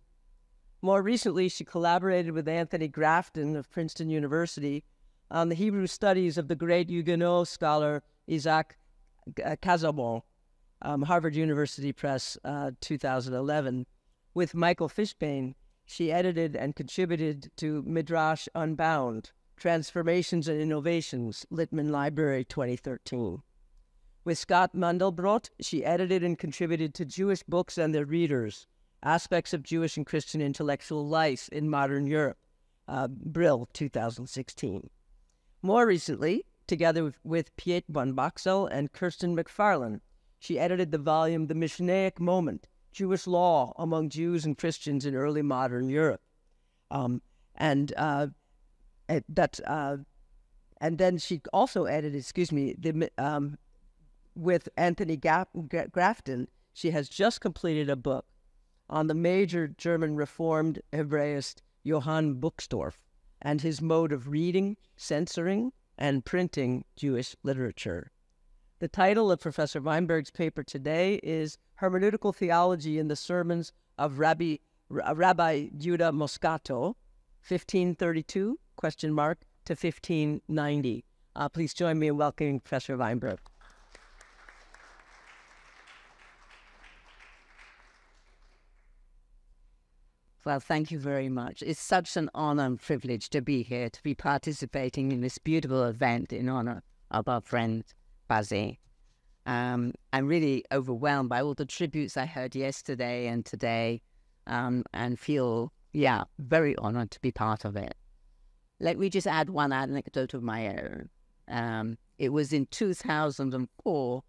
More recently, she collaborated with Anthony Grafton of Princeton University on the Hebrew studies of the great Huguenot scholar Isaac Casaubon, um, Harvard University Press, uh, 2011. With Michael Fishbane, she edited and contributed to Midrash Unbound, Transformations and Innovations, Littman Library 2013. With Scott Mandelbrote, she edited and contributed to Jewish Books and Their Readers, Aspects of Jewish and Christian Intellectual Life in Modern Europe, uh, Brill 2016. More recently, together with, with Piet van Boxel and Kirsten Macfarlane. She edited the volume The Mishnaic Moment Jewish Law Among Jews and Christians in Early Modern Europe. Um, and uh, that, uh, and then she also edited, excuse me, the, um, with Anthony Grafton, she has just completed a book on the major German Reformed Hebraist Johann Buxtorf and his mode of reading, censoring, and printing Jewish literature. The title of Professor Weinberg's paper today is Hermeneutical Theology in the Sermons of Rabbi, Rabbi Judah Moscato, 1532, question mark, to 1590. Uh, please join me in welcoming Professor Weinberg. Well, thank you very much. It's such an honor and privilege to be here, to be participating in this beautiful event in honor of our friend Bazi. Um, I'm really overwhelmed by all the tributes I heard yesterday and today, um, and feel, yeah, very honored to be part of it. Let me just add one anecdote of my own. Um, it was in 2004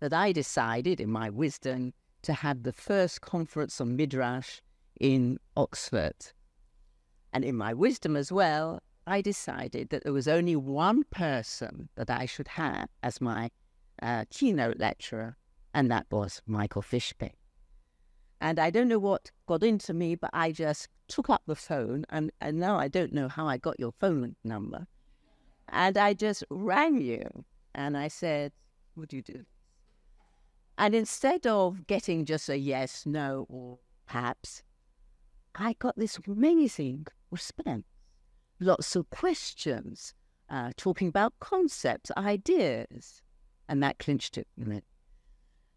that I decided, in my wisdom, to have the first conference on Midrash in Oxford. And in my wisdom as well, I decided that there was only one person that I should have as my uh, keynote lecturer, and that was Michael Fishbane. And I don't know what got into me, but I just took up the phone, and, and now I don't know how I got your phone number. And I just rang you, and I said, Would you do? And instead of getting just a yes, no, or perhaps, I got this amazing response. Lots of questions, uh, talking about concepts, ideas. And that clinched it.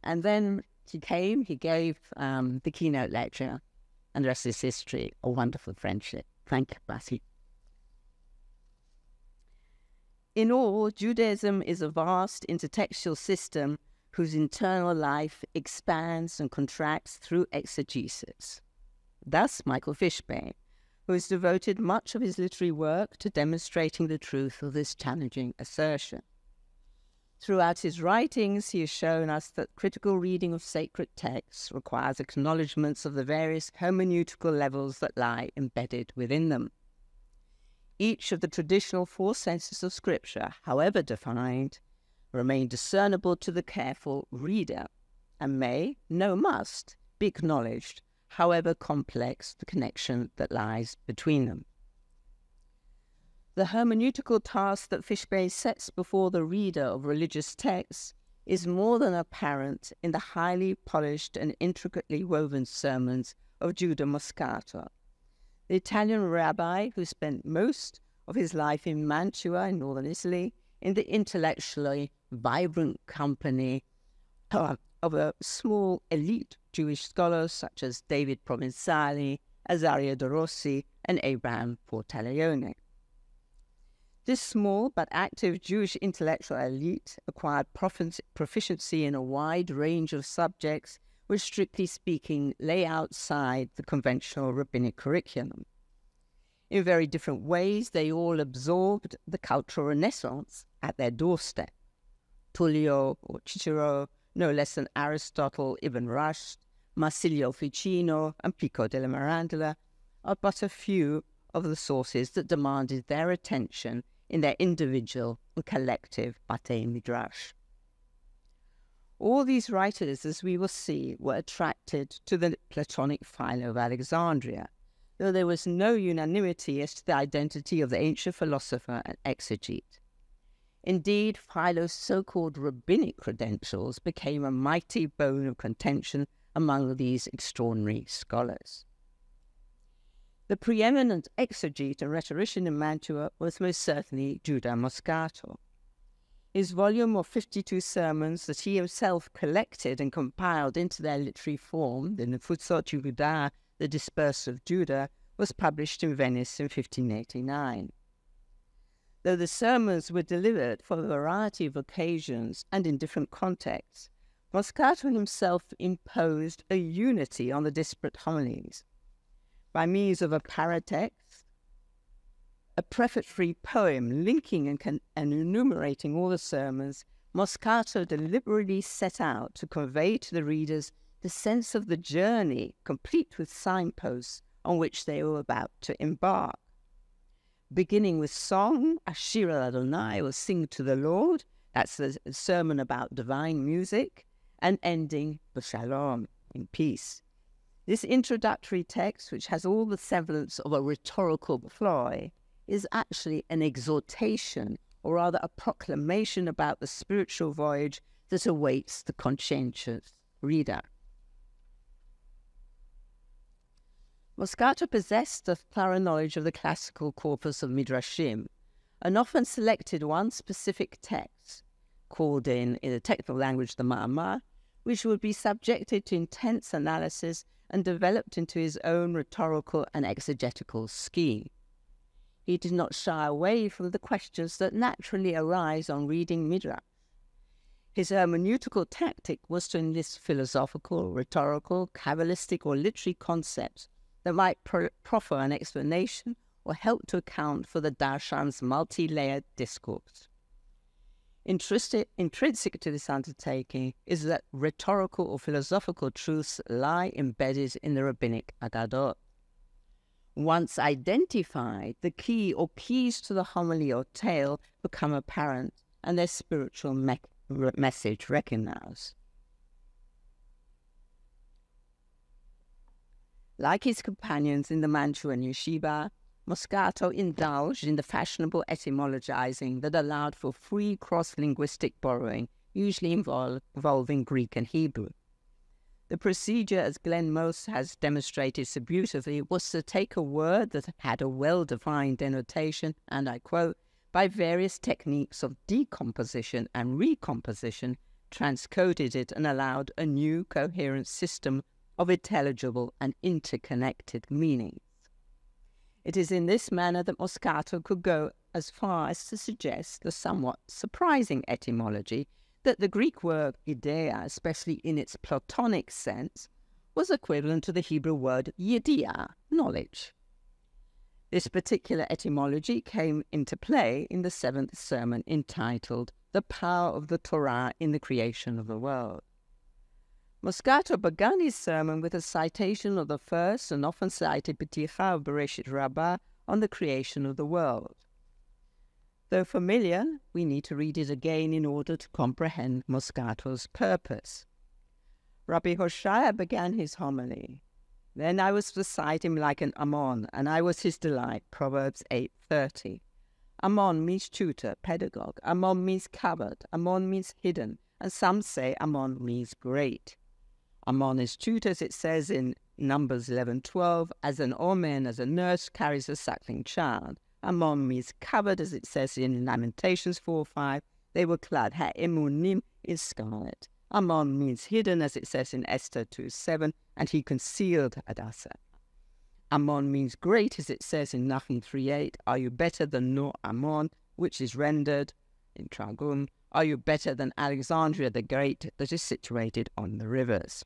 And then he came, he gave um, the keynote lecture, and the rest is history, a wonderful friendship. Thank you, Basi. In all, Judaism is a vast intertextual system whose internal life expands and contracts through exegesis. Thus, Michael Fishbane, who has devoted much of his literary work to demonstrating the truth of this challenging assertion. Throughout his writings, he has shown us that critical reading of sacred texts requires acknowledgments of the various hermeneutical levels that lie embedded within them. Each of the traditional four senses of Scripture, however defined, remain discernible to the careful reader and may, no must, be acknowledged, however complex the connection that lies between them. The hermeneutical task that Fishbane sets before the reader of religious texts is more than apparent in the highly polished and intricately woven sermons of Judah Moscato, the Italian rabbi who spent most of his life in Mantua in northern Italy in the intellectually vibrant company uh, of a small elite Jewish scholars such as David Provenzali, Azaria de Rossi, and Abraham Portaleone. This small but active Jewish intellectual elite acquired proficiency in a wide range of subjects which, strictly speaking, lay outside the conventional rabbinic curriculum. In very different ways, they all absorbed the cultural renaissance at their doorstep. Tullio or Cicero, no less than Aristotle, Ibn Rushd, Marsilio Ficino, and Pico della Mirandola are but a few of the sources that demanded their attention in their individual and collective Batei Midrash. All these writers, as we will see, were attracted to the Platonic Philo of Alexandria, though there was no unanimity as to the identity of the ancient philosopher and exegete. Indeed, Philo's so called rabbinic credentials became a mighty bone of contention among these extraordinary scholars. The preeminent exegete and rhetorician in Mantua was most certainly Judah Moscato. His volume of 52 sermons that he himself collected and compiled into their literary form, the Nefuzot Yehuda, the Dispersed of Judah, was published in Venice in 1589. Though the sermons were delivered for a variety of occasions and in different contexts, Moscato himself imposed a unity on the disparate homilies by means of a paratext, a prefatory poem linking and, con- and enumerating all the sermons, Moscato deliberately set out to convey to the readers the sense of the journey, complete with signposts on which they were about to embark. Beginning with song, Ashir Adonai, or Sing to the Lord, that's the sermon about divine music, and ending B'Shalom, in peace. This introductory text, which has all the semblance of a rhetorical ploy, is actually an exhortation, or rather a proclamation about the spiritual voyage that awaits the conscientious reader. Moscato possessed a thorough knowledge of the classical corpus of Midrashim, and often selected one specific text, called in, in the technical language the Ma'amar, which would be subjected to intense analysis and developed into his own rhetorical and exegetical scheme. He did not shy away from the questions that naturally arise on reading Midrash. His hermeneutical tactic was to enlist philosophical, rhetorical, Kabbalistic, or literary concepts that might pro- proffer an explanation or help to account for the darshan's multi layered discourse. Intrinsic, intrinsic to this undertaking is that rhetorical or philosophical truths lie embedded in the rabbinic agadot. Once identified, the key or keys to the homily or tale become apparent and their spiritual me- message recognized. Like his companions in the Mantuan yeshiva, Moscato indulged in the fashionable etymologizing that allowed for free cross linguistic borrowing, usually involve, involving Greek and Hebrew. The procedure, as Glenn Most has demonstrated so beautifully, was to take a word that had a well defined denotation, and I quote, by various techniques of decomposition and recomposition, transcoded it and allowed a new coherent system of intelligible and interconnected meanings. It is in this manner that Moscato could go as far as to suggest the somewhat surprising etymology that the Greek word idea, especially in its Platonic sense, was equivalent to the Hebrew word yedia, knowledge. This particular etymology came into play in the seventh sermon entitled The Power of the Torah in the Creation of the World. Moscato began his sermon with a citation of the first and often cited Beticha of Bereshit Rabbah on the creation of the world. Though familiar, we need to read it again in order to comprehend Moscato's purpose. Rabbi Hoshaya began his homily then I was beside him like an Ammon, and I was his delight. Proverbs 8.30. Ammon means tutor, pedagogue. Ammon means covered. Ammon means hidden. And some say Ammon means great. Ammon is tutor, as it says in Numbers 11.12, as an omen, as a nurse carries a suckling child. Ammon means covered, as it says in Lamentations 4.5. They were clad. her Ha'emunim is scarlet. Amon means hidden, as it says in Esther 2 7, and he concealed Hadassah. Amon means great, as it says in Nahum 3 8. Are you better than No Amon, which is rendered in Targum? Are you better than Alexandria the Great, that is situated on the rivers?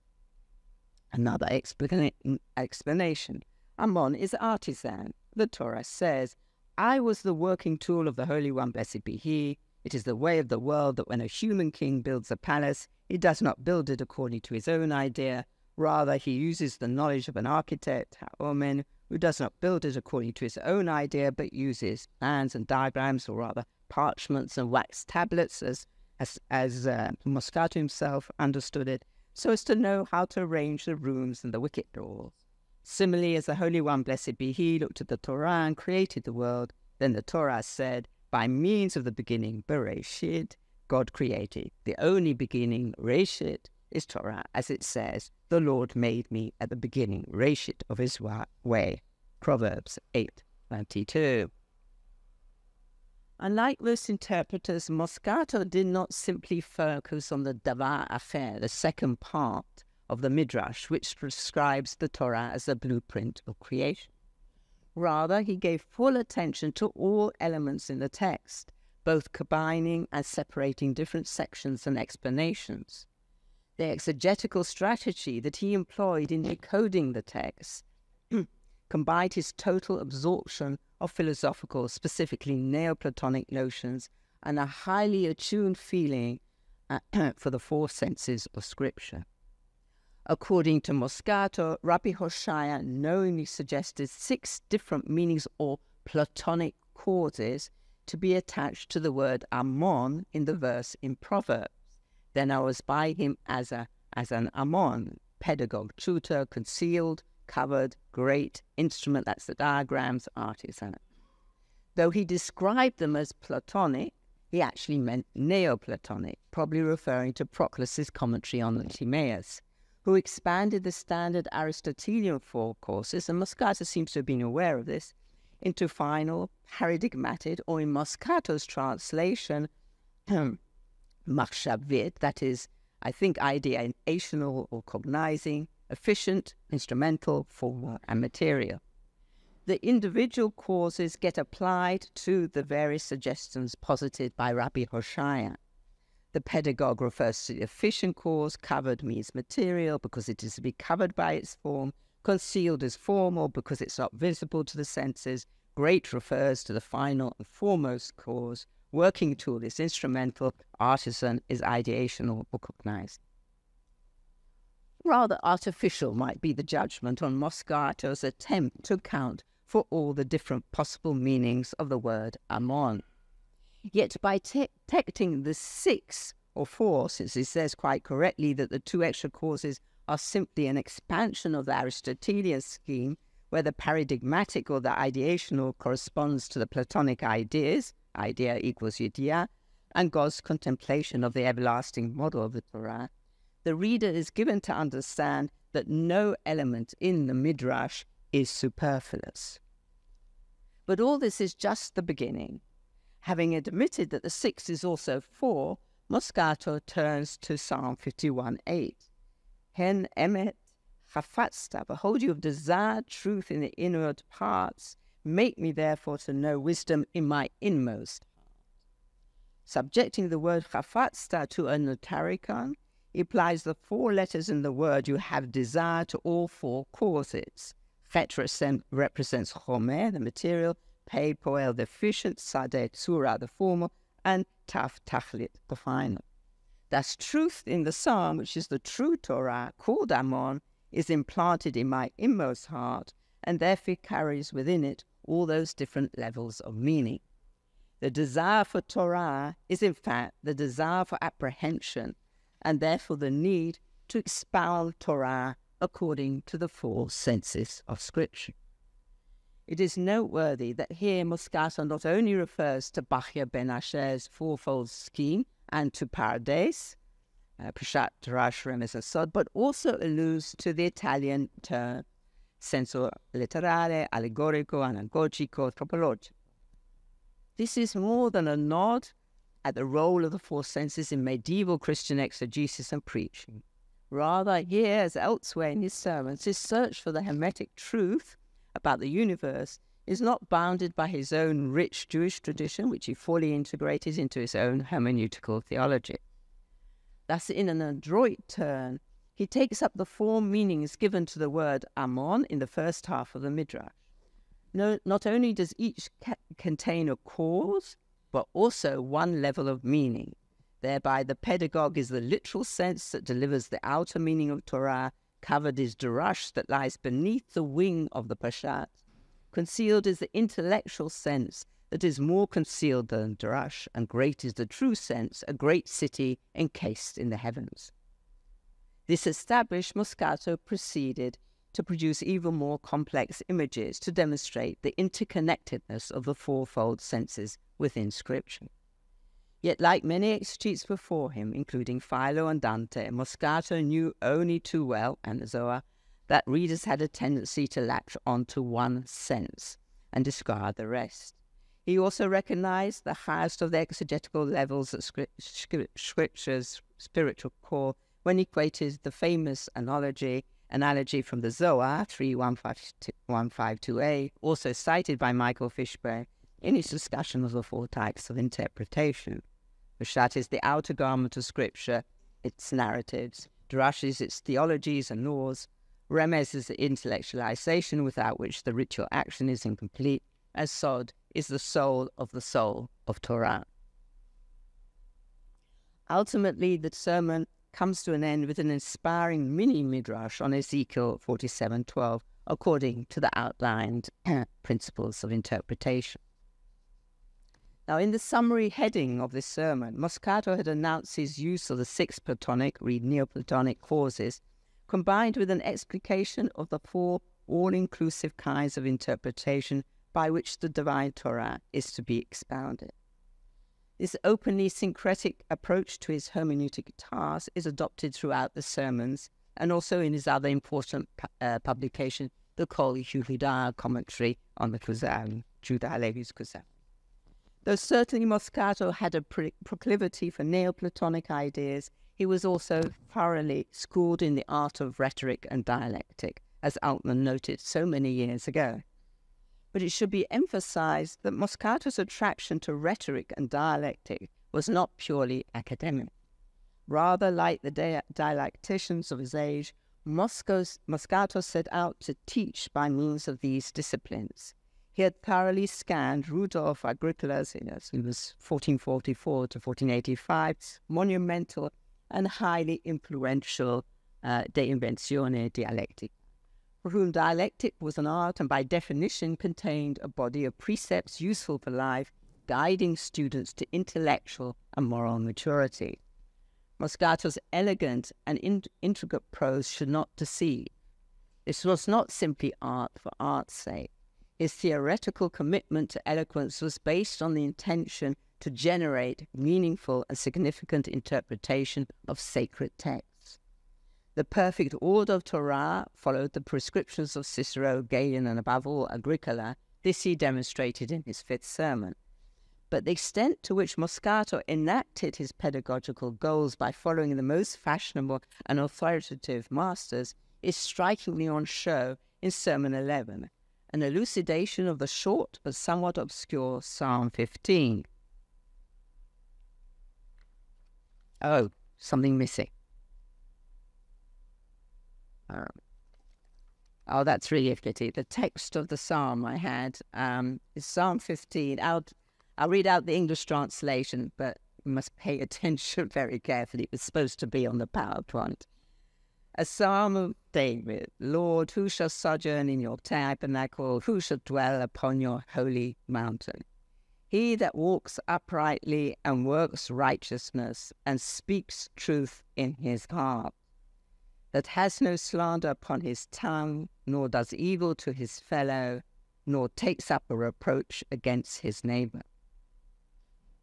Another explana- explanation Ammon is artisan. The Torah says, I was the working tool of the Holy One, blessed be He. It is the way of the world that when a human king builds a palace, he does not build it according to his own idea. Rather, he uses the knowledge of an architect, Omen, who does not build it according to his own idea, but uses plans and diagrams, or rather parchments and wax tablets, as as, as uh, Moscato himself understood it, so as to know how to arrange the rooms and the wicket doors. Similarly, as the Holy One, blessed be He, looked at the Torah and created the world, then the Torah said, by means of the beginning, Bereshit, God created. The only beginning, Reshit, is Torah, as it says, the Lord made me at the beginning, Reshit of his way. Proverbs 8 22. Unlike most interpreters, Moscato did not simply focus on the Davar Acher, the second part of the Midrash, which prescribes the Torah as a blueprint of creation. Rather, he gave full attention to all elements in the text, both combining and separating different sections and explanations. The exegetical strategy that he employed in decoding the text combined his total absorption of philosophical, specifically Neoplatonic notions, and a highly attuned feeling uh, for the four senses of Scripture. According to Moscato, Rabbi Hoshaya knowingly suggested six different meanings or Platonic causes to be attached to the word Ammon in the verse in Proverbs. Then I was by him as a as an Ammon, pedagogue, tutor, concealed, covered, great, instrument, that's the diagrams, artisan. Though he described them as Platonic, he actually meant Neoplatonic, probably referring to Proclus's commentary on the Timaeus who expanded the standard Aristotelian four courses, and Moscato seems to have been aware of this, into final, paradigmatic, or in Moscato's translation, machshavit, that is, I think, ideational or cognizing, efficient, instrumental, formal, and material. The individual causes get applied to the various suggestions posited by Rabbi Hoshaya. The pedagogue refers to the efficient cause, covered means material because it is to be covered by its form, concealed is formal because it's not visible to the senses, great refers to the final and foremost cause, working tool is instrumental, artisan is ideational or cognized. Rather artificial might be the judgment on Moscato's attempt to account for all the different possible meanings of the word Amon. Yet by detecting the six or four, since he says quite correctly that the two extra causes are simply an expansion of the Aristotelian scheme, where the paradigmatic or the ideational corresponds to the Platonic ideas, idea equals idea, and God's contemplation of the everlasting model of the Torah, the reader is given to understand that no element in the Midrash is superfluous. But all this is just the beginning. Having admitted that the six is also four, Moscato turns to Psalm 51:8. Hen emet chafatzta, behold, you have desired truth in the inward parts. Make me therefore to know wisdom in my inmost. Subjecting the word chafatzta to a notaricon, he applies the four letters in the word you have desire to all four causes. Chet represents Chomer, the material, Pei Poel, the efficient, Sade Tzura, the formal, and Taf Tachlit, the final. Thus, truth in the psalm, which is the true Torah, called Ammon, is implanted in my inmost heart and therefore carries within it all those different levels of meaning. The desire for Torah is, in fact, the desire for apprehension and therefore the need to expound Torah according to the four senses of Scripture. It is noteworthy that here Moscato not only refers to Bachya ben Asher's fourfold scheme and to Pardes, uh, Peshat, Darash, Remez, and Sod, but also alludes to the Italian term senso letterale, allegorico, anagogico, tropologico. This is more than a nod at the role of the four senses in medieval Christian exegesis and preaching. Rather, here as elsewhere in his sermons, his search for the Hermetic truth about the universe is not bounded by his own rich Jewish tradition, which he fully integrated into his own hermeneutical theology. Thus, in an adroit turn, he takes up the four meanings given to the word Amon in the first half of the Midrash. No, not only does each ca- contain a cause, but also one level of meaning. Thereby, the pedagogue is the literal sense that delivers the outer meaning of Torah, covered is Darash that lies beneath the wing of the Peshat. Concealed is the intellectual sense that is more concealed than Darash, and great is the true sense, a great city encased in the heavens. This established, Moscato proceeded to produce even more complex images to demonstrate the interconnectedness of the fourfold senses within Scripture. Yet, like many exegetes before him, including Philo and Dante, Moscato knew only too well, and the Zohar, that readers had a tendency to latch onto one sense and discard the rest. He also recognized the highest of the exegetical levels that Scripture's spiritual core when he quoted the famous analogy analogy from the Zohar 3152a, also cited by Michael Fishbane in his discussion of the four types of interpretation. Peshat is the outer garment of Scripture, its narratives. Drash is its theologies and laws. Remez is the intellectualization without which the ritual action is incomplete. As Sod is the soul of the soul of Torah. Ultimately, the sermon comes to an end with an inspiring mini midrash on Ezekiel 47:12, according to the outlined principles of interpretation. Now, in the summary heading of this sermon, Moscato had announced his use of the six Platonic, read Neoplatonic causes, combined with an explication of the four all inclusive kinds of interpretation by which the divine Torah is to be expounded. This openly syncretic approach to his hermeneutic task is adopted throughout the sermons and also in his other important uh, publication, the Kol Yehuda commentary on the Kuzari, Judah Halevi's Kuzari. Though certainly Moscato had a proclivity for Neoplatonic ideas, he was also thoroughly schooled in the art of rhetoric and dialectic, as Altmann noted so many years ago. But it should be emphasized that Moscato's attraction to rhetoric and dialectic was not purely academic. Rather like the dialecticians of his age, Moscato set out to teach by means of these disciplines. He had thoroughly scanned Rudolf Agricola's, it was 1444 to 1485, monumental and highly influential uh, De Inventione Dialectica, for whom dialectic was an art and by definition contained a body of precepts useful for life, guiding students to intellectual and moral maturity. Moscato's elegant and in- intricate prose should not deceive. This was not simply art for art's sake. His theoretical commitment to eloquence was based on the intention to generate meaningful and significant interpretation of sacred texts. The perfect order of Torah followed the prescriptions of Cicero, Galen, and above all Agricola. This he demonstrated in his fifth sermon. But the extent to which Moscato enacted his pedagogical goals by following the most fashionable and authoritative masters is strikingly on show in Sermon 11, an elucidation of the short but somewhat obscure Psalm 15. Oh, something missing. Um, Oh, that's really pity. The text of the psalm I had um, is Psalm 15. I'll, I'll read out the English translation, but you must pay attention very carefully. It was supposed to be on the PowerPoint. A psalm of David Lord, who shall sojourn in your tabernacle? Who shall dwell upon your holy mountain? He that walks uprightly and works righteousness and speaks truth in his heart, that has no slander upon his tongue, nor does evil to his fellow, nor takes up a reproach against his neighbor,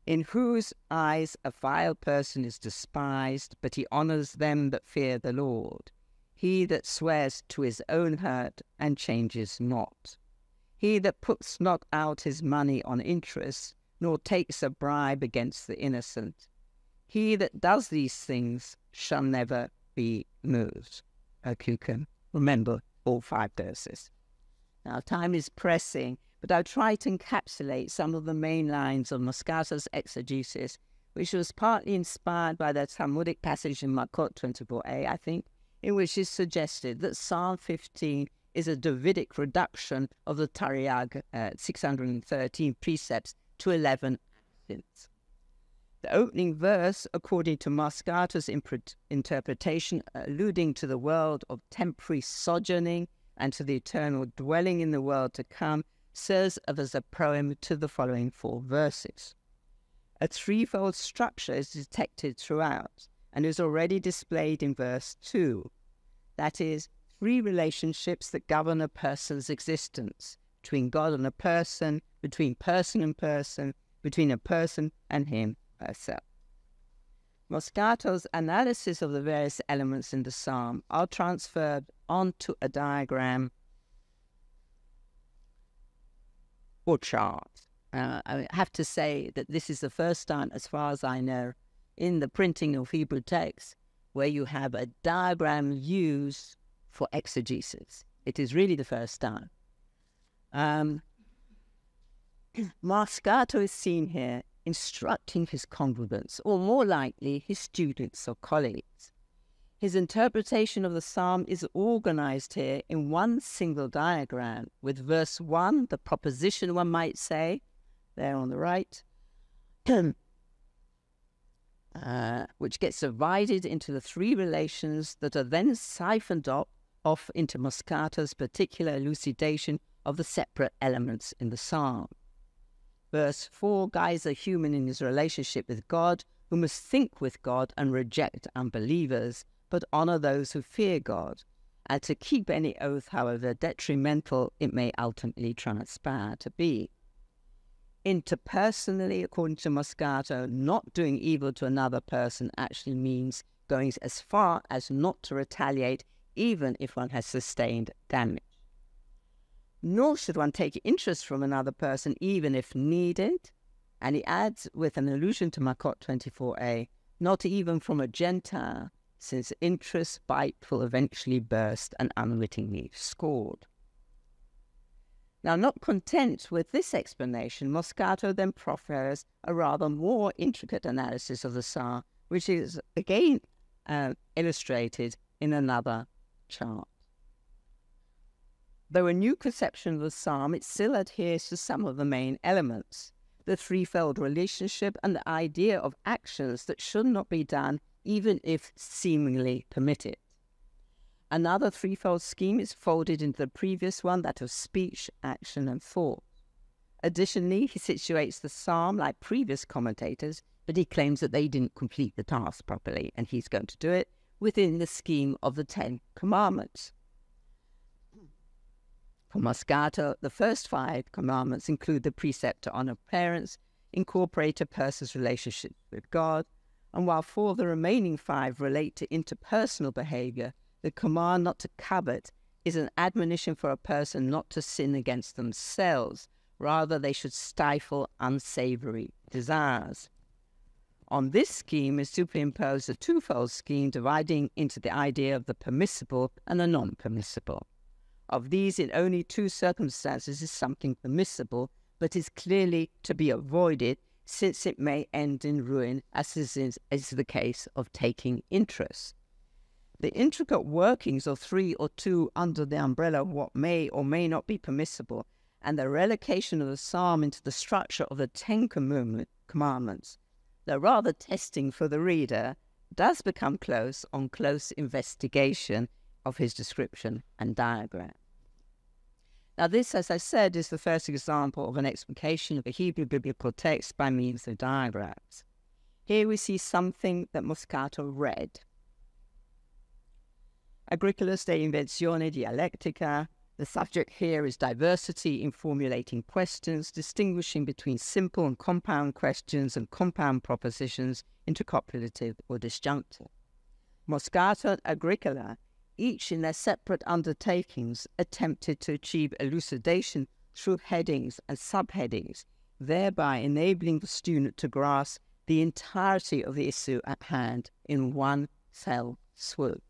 in whose eyes a vile person is despised, but he honors them that fear the Lord, he that swears to his own hurt and changes not. He that puts not out his money on interest, nor takes a bribe against the innocent. He that does these things shall never be moved. Hope you can remember all five verses. Now, time is pressing, but I'll try to encapsulate some of the main lines of Moscato's exegesis, which was partly inspired by the Talmudic passage in Makot 24a, I think, in which is suggested that Psalm 15 is a Davidic reduction of the Tariag uh, 613 precepts to 11 actions. The opening verse, according to Moscato's imp- interpretation, alluding to the world of temporary sojourning and to the eternal dwelling in the world to come, serves as a poem to the following four verses. A threefold structure is detected throughout and is already displayed in verse 2. That is, three relationships that govern a person's existence between God and a person, between person and person, between a person and him herself. Moscato's analysis of the various elements in the psalm are transferred onto a diagram or chart. Uh, I have to say that this is the first time, as far as I know, in the printing of Hebrew texts where you have a diagram used for exegesis. It is really the first time. Um, Moscato is seen here instructing his congregants, or more likely, his students or colleagues. His interpretation of the psalm is organized here in one single diagram, with verse 1, the proposition, one might say, there on the right, uh, which gets divided into the three relations that are then siphoned off off into Moscato's particular elucidation of the separate elements in the psalm. Verse 4 guides a human in his relationship with God who must think with God and reject unbelievers, but honor those who fear God, and to keep any oath, however detrimental it may ultimately transpire to be. Interpersonally, according to Moscato, not doing evil to another person actually means going as far as not to retaliate even if one has sustained damage. Nor should one take interest from another person, even if needed. And he adds, with an allusion to Makot 24a, not even from a Gentile, since interest bite will eventually burst and unwittingly scored. Now, not content with this explanation, Moscato then proffers a rather more intricate analysis of the Psalm, which is again uh, illustrated in another chart. Though a new conception of the psalm, it still adheres to some of the main elements the threefold relationship and the idea of actions that should not be done even if seemingly permitted. Another threefold scheme is folded into the previous one, that of speech, action, and thought. Additionally, he situates the psalm like previous commentators, but he claims that they didn't complete the task properly, and he's going to do it within the scheme of the Ten Commandments. For Moscato, the first five commandments include the precept to honor parents, incorporate a person's relationship with God, and while four of the remaining five relate to interpersonal behavior, the command not to covet is an admonition for a person not to sin against themselves. Rather, they should stifle unsavory desires. On this scheme is superimposed a twofold scheme dividing into the idea of the permissible and the non permissible. Of these, in only two circumstances is something permissible, but is clearly to be avoided since it may end in ruin, as is, is the case of taking interest. the intricate workings of three or two under the umbrella of what may or may not be permissible, and the relocation of the psalm into the structure of the Ten Commandments, though rather testing for the reader, does become close on close investigation of his description and diagram. Now, this, as I said, is the first example of an explication of a Hebrew biblical text by means of diagrams. Here we see something that Moscato read. Agricola's De Inventione Dialectica. The subject here is diversity in formulating questions, distinguishing between simple and compound questions and compound propositions into copulative or disjunctive. Moscato Agricola each in their separate undertakings attempted to achieve elucidation through headings and subheadings, thereby enabling the student to grasp the entirety of the issue at hand in one fell swoop.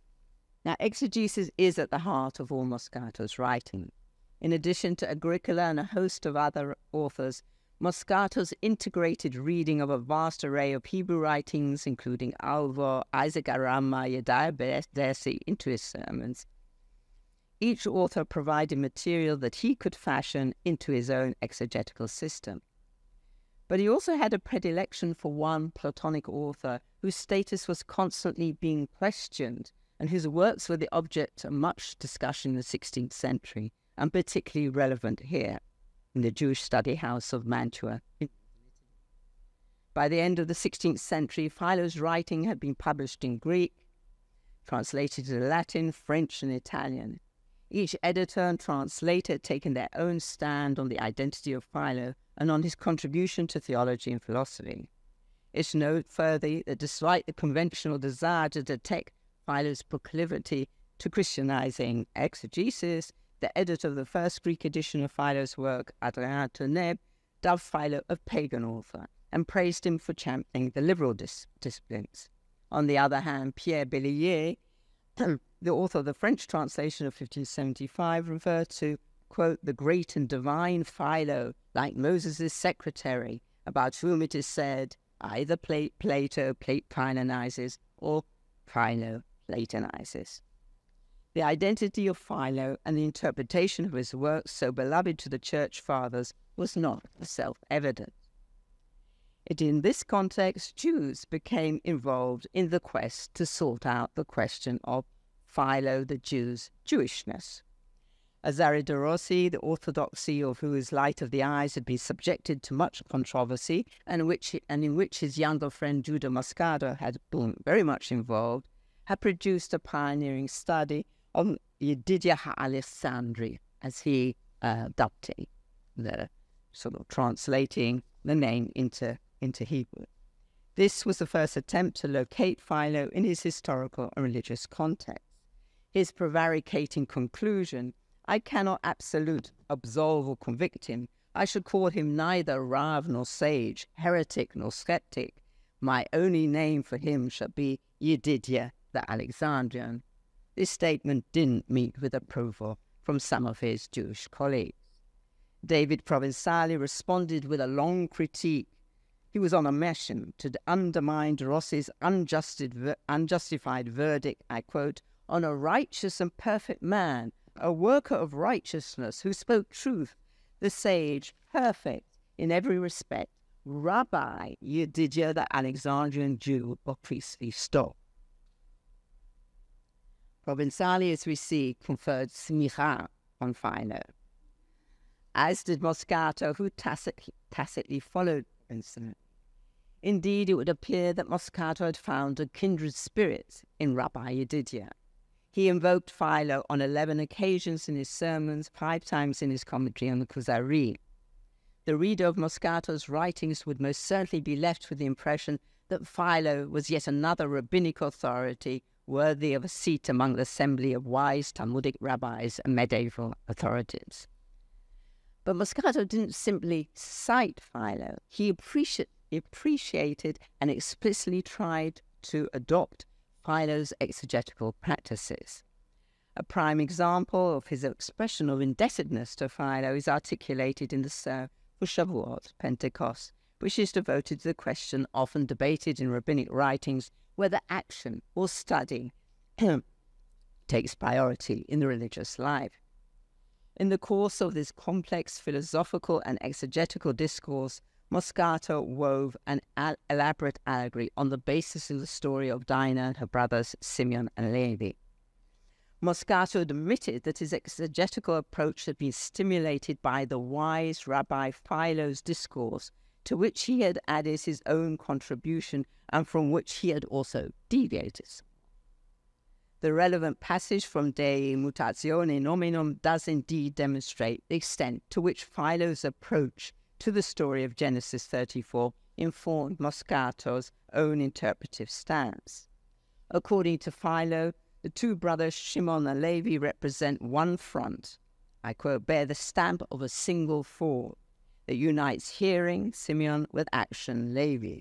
Now, exegesis is at the heart of all Moscato's writing. In addition to Agricola and a host of other authors, Moscato's integrated reading of a vast array of Hebrew writings, including Albo, Isaac Arama, Yedaya Desi, into his sermons. Each author provided material that he could fashion into his own exegetical system. But he also had a predilection for one Platonic author whose status was constantly being questioned and whose works were the object of much discussion in the 16th century, and particularly relevant here in the Jewish study house of Mantua. By the end of the 16th century, Philo's writing had been published in Greek, translated to Latin, French, and Italian. Each editor and translator had taken their own stand on the identity of Philo and on his contribution to theology and philosophy. It's note further that despite the conventional desire to detect Philo's proclivity to Christianizing exegesis, the editor of the first Greek edition of Philo's work, Adrien Turnèbe, dubbed Philo a pagan author and praised him for championing the liberal dis- disciplines. On the other hand, Pierre Bellier, the author of the French translation of 1575, referred to, quote, the great and divine Philo, like Moses' secretary, about whom it is said, either Plato Platonizes or Philo Platonizes. The identity of Philo and the interpretation of his works, so beloved to the Church Fathers, was not self evident. It in this context, Jews became involved in the quest to sort out the question of Philo the Jew's Jewishness. Azariah de the orthodoxy of whose light of the eyes had been subjected to much controversy, and, in which, and in which his younger friend Judah Moscato had been very much involved, had produced a pioneering study on Yedidia Alessandri, as he uh, dubbed it, the sort of translating the name into, into Hebrew. This was the first attempt to locate Philo in his historical and religious context. His prevaricating conclusion, I cannot absolute, absolve or convict him. I should call him neither Rav nor sage, heretic nor skeptic. My only name for him shall be Yedidia the Alexandrian. This statement didn't meet with approval from some of his Jewish colleagues. David Provenzali responded with a long critique. He was on a mission to undermine Rossi's unjustified verdict, I quote, on a righteous and perfect man, a worker of righteousness who spoke truth, the sage, perfect in every respect, Rabbi Yedidia, the Alexandrian Jew of priestly stock. We see, conferred smicha on Philo, as did Moscato, who tacitly, tacitly followed Provenzali. Indeed, it would appear that Moscato had found a kindred spirit in Rabbi Yedidia. He invoked Philo on 11 occasions in his sermons, five times in his commentary on the Kuzari. The reader of Moscato's writings would most certainly be left with the impression that Philo was yet another rabbinic authority worthy of a seat among the assembly of wise Talmudic rabbis and medieval authorities. But Moscato didn't simply cite Philo, he appreci- appreciated and explicitly tried to adopt Philo's exegetical practices. A prime example of his expression of indebtedness to Philo is articulated in the Ser for Shavuot, Pentecost, which is devoted to the question often debated in rabbinic writings whether action or study takes priority in the religious life. In the course of this complex philosophical and exegetical discourse, Moscato wove an al- elaborate allegory on the basis of the story of Dinah and her brothers Simeon and Levi. Moscato admitted that his exegetical approach had been stimulated by the wise Rabbi Philo's discourse, to which he had added his own contribution and from which he had also deviated. The relevant passage from De Mutatione Nominum does indeed demonstrate the extent to which Philo's approach to the story of Genesis 34 informed Moscato's own interpretive stance. According to Philo, the two brothers Shimon and Levi represent one front, I quote, bear the stamp of a single fall that unites hearing, Simeon, with action, Levi.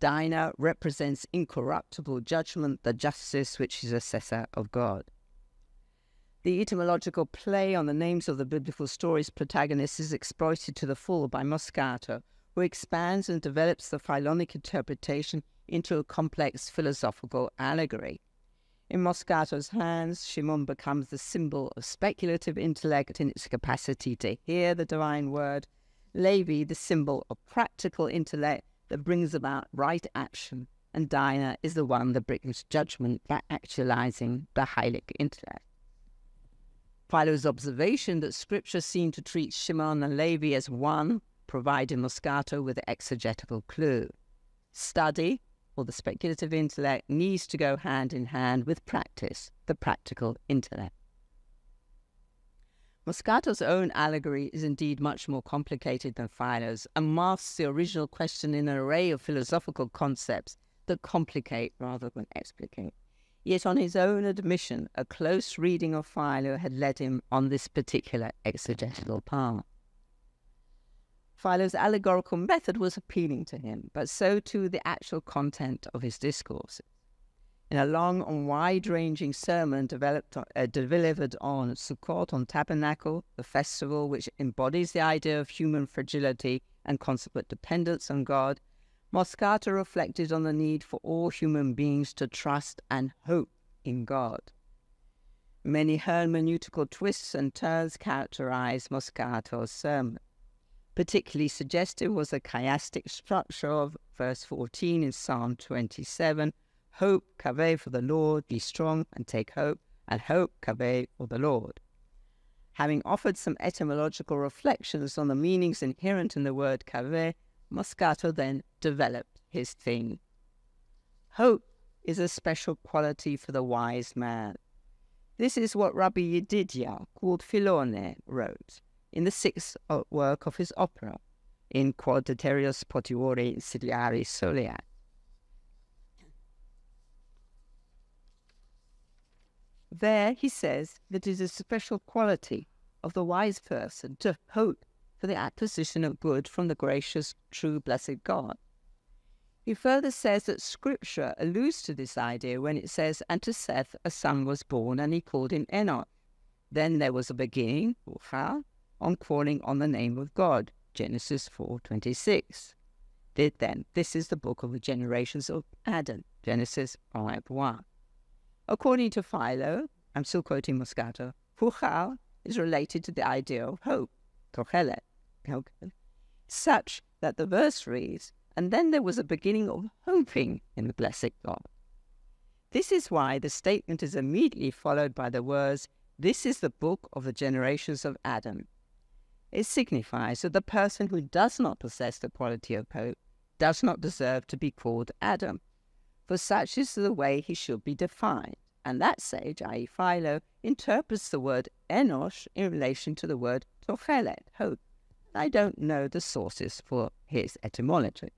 Dinah represents incorruptible judgment, the justice which is assessor of God. The etymological play on the names of the biblical story's protagonists is exploited to the full by Moscato, who expands and develops the Philonic interpretation into a complex philosophical allegory. In Moscato's hands, Shimon becomes the symbol of speculative intellect in its capacity to hear the divine word, Levi the symbol of practical intellect that brings about right action, and Dinah is the one that brings judgment by actualizing the hylic intellect. Philo's observation that scripture seemed to treat Shimon and Levi as one provided Moscato with an exegetical clue. Study, or the speculative intellect, needs to go hand in hand with practice, the practical intellect. Moscato's own allegory is indeed much more complicated than Philo's and masks the original question in an array of philosophical concepts that complicate rather than explicate. Yet, on his own admission, a close reading of Philo had led him on this particular exegetical path. Philo's allegorical method was appealing to him, but so too the actual content of his discourses. In a long and wide ranging sermon developed, uh, delivered on Sukkot, on Tabernacle, the festival which embodies the idea of human fragility and consequent dependence on God, Moscato reflected on the need for all human beings to trust and hope in God. Many hermeneutical twists and turns characterize Moscato's sermon. Particularly suggestive was the chiastic structure of verse 14 in Psalm 27 Hope, kaveh for the Lord, be strong and take hope, and hope, kaveh for the Lord. Having offered some etymological reflections on the meanings inherent in the word kaveh, Moscato then developed his theme. Hope is a special quality for the wise man. This is what Rabbi Yedidia, called Filone, wrote in the sixth work of his opera, in Quodaterius Potiori Siliari Solia. There he says that it is a special quality of the wise person to hope for the acquisition of good from the gracious, true, blessed God. He further says that Scripture alludes to this idea when it says, And to Seth a son was born, and he called him Enoch. Then there was a beginning, Ucha, on calling on the name of God, Genesis 4.26. Did then, this is the book of the generations of Adam, Genesis 5.1. According to Philo, I'm still quoting Moscato, Huchal is related to the idea of hope, Tochelet, such that the verse reads, and then there was a beginning of hoping in the blessed God. This is why the statement is immediately followed by the words, This is the book of the generations of Adam. It signifies that the person who does not possess the quality of hope does not deserve to be called Adam, for such is the way he should be defined. And that sage, i.e., Philo, interprets the word enosh in relation to the word tochelet, hope. I don't know the sources for his etymology.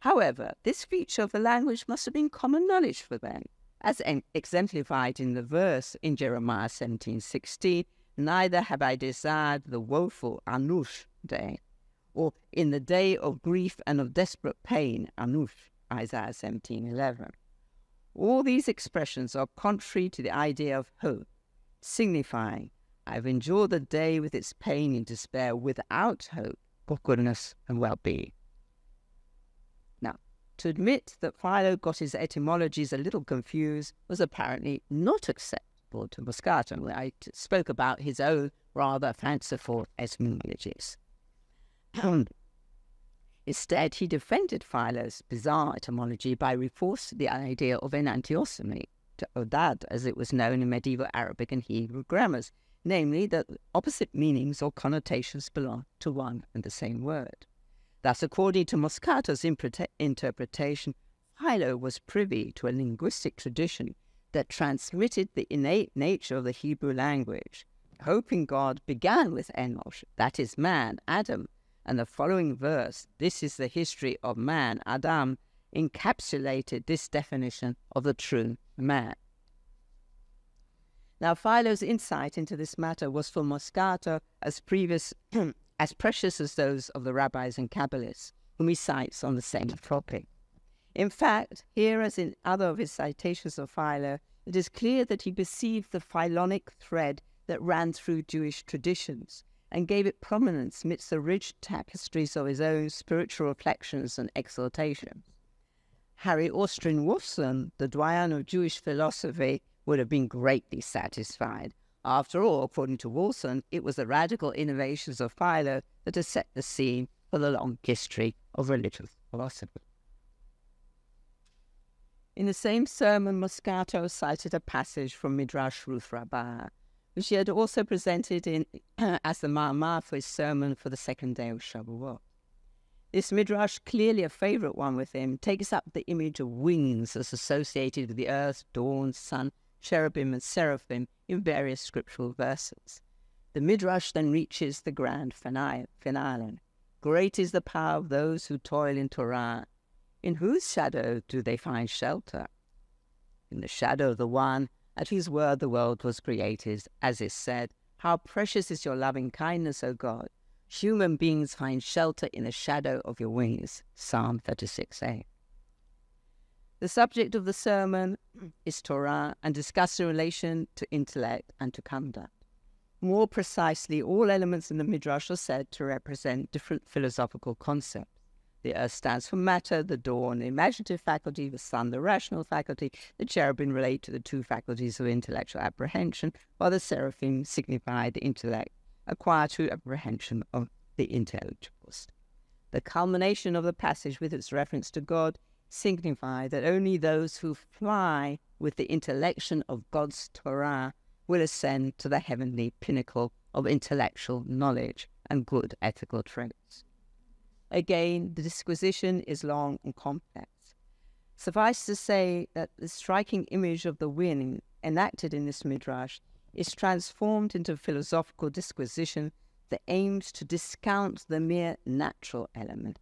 However, this feature of the language must have been common knowledge for them, as exemplified in the verse in Jeremiah 17:16, "Neither have I desired the woeful anush day," or in the day of grief and of desperate pain, anush, Isaiah 17:11. All these expressions are contrary to the idea of hope, signifying I've endured the day with its pain and despair without hope for goodness and well being. Now, to admit that Philo got his etymologies a little confused was apparently not acceptable to Moscato. I spoke about his own rather fanciful etymologies. Instead, he defended Philo's bizarre etymology by reinforcing the idea of enantiosemy, to odad, as it was known in medieval Arabic and Hebrew grammars, namely that opposite meanings or connotations belong to one and the same word. Thus, according to Moscato's interpretation, Philo was privy to a linguistic tradition that transmitted the innate nature of the Hebrew language. Hoping God began with Enosh, that is man, Adam, and the following verse, this is the history of man, Adam, encapsulated this definition of the true man. Now, Philo's insight into this matter was for Moscato as previous, as precious as those of the rabbis and Kabbalists, whom he cites on the same topic. In fact, here as in other of his citations of Philo, it is clear that he perceived the Philonic thread that ran through Jewish traditions and gave it prominence amidst the rich tapestries of his own spiritual reflections and exaltations. Harry Austryn Wolfson, the doyen of Jewish philosophy, would have been greatly satisfied. After all, according to Wolfson, it was the radical innovations of Philo that had set the scene for the long history of religious philosophy. In the same sermon, Moscato cited a passage from Midrash Ruth Rabbah, which he had also presented in as the Ma'amar for his sermon for the second day of Shavuot. This midrash, clearly a favorite one with him, takes up the image of wings as associated with the earth, dawn, sun, cherubim, and seraphim in various scriptural verses. The midrash then reaches the grand finale. Great is the power of those who toil in Torah. In whose shadow do they find shelter? In the shadow of the one at whose word the world was created, as is said, How precious is your loving kindness, O God! Human beings find shelter in the shadow of your wings. Psalm 36a. The subject of the sermon is Torah and discusses relation to intellect and to conduct. More precisely, all elements in the Midrash are said to represent different philosophical concepts. The earth stands for matter, the dawn, the imaginative faculty, the sun, the rational faculty, the cherubim relate to the two faculties of intellectual apprehension, while the seraphim signify the intellect acquire true apprehension of the intelligibles. The culmination of the passage with its reference to God signify that only those who fly with the intellection of God's Torah will ascend to the heavenly pinnacle of intellectual knowledge and good ethical traits. Again, the disquisition is long and complex. Suffice to say that the striking image of the wind enacted in this midrash is transformed into a philosophical disquisition that aims to discount the mere natural elements.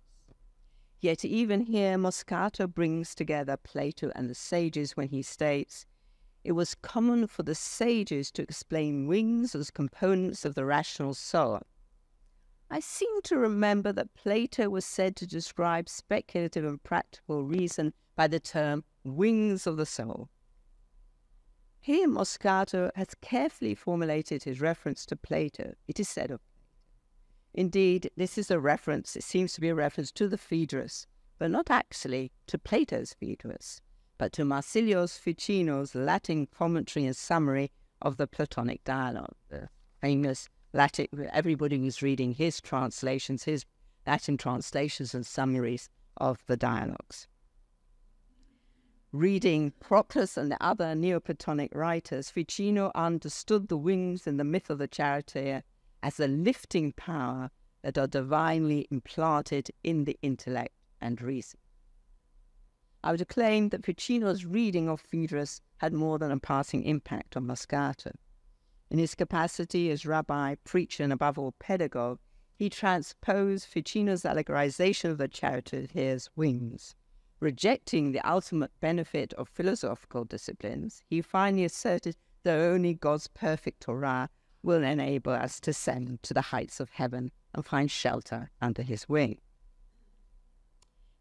Yet even here, Moscato brings together Plato and the sages when he states, it was common for the sages to explain wings as components of the rational soul. I seem to remember that Plato was said to describe speculative and practical reason by the term wings of the soul. Here, Moscato has carefully formulated his reference to Plato. It is said of Indeed, this is a reference, it seems to be a reference to the Phaedrus, but not actually to Plato's Phaedrus, but to Marsilio's Ficino's Latin commentary and summary of the Platonic dialogue, the famous Latin, everybody was reading his translations, his Latin translations and summaries of the dialogues reading Proclus and the other Neoplatonic writers, Ficino understood the wings in the myth of the charioteer as a lifting power that are divinely implanted in the intellect and reason. I would claim that Ficino's reading of Phaedrus had more than a passing impact on Moscato. In his capacity as rabbi, preacher, and above all pedagogue, he transposed Ficino's allegorization of the chariot to his wings Rejecting the ultimate benefit of philosophical disciplines, he finally asserted that only God's perfect Torah will enable us to ascend to the heights of heaven and find shelter under his wing.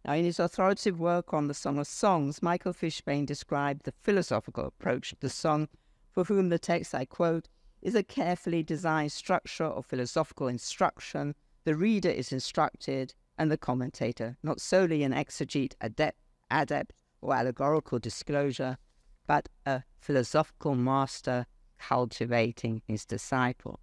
Now, in his authoritative work on the Song of Songs, Michael Fishbane described the philosophical approach to the song, for whom the text I quote is a carefully designed structure of philosophical instruction. The reader is instructed, and the commentator, not solely an exegete, adept, adept or allegorical disclosure, but a philosophical master cultivating his disciples.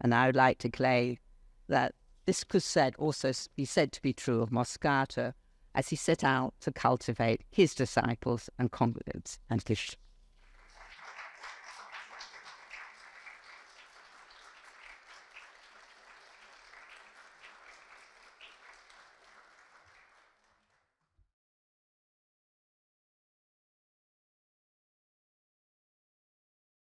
And I would like to claim that this could said also be said to be true of Moscato as he set out to cultivate his disciples and congregants and Christians.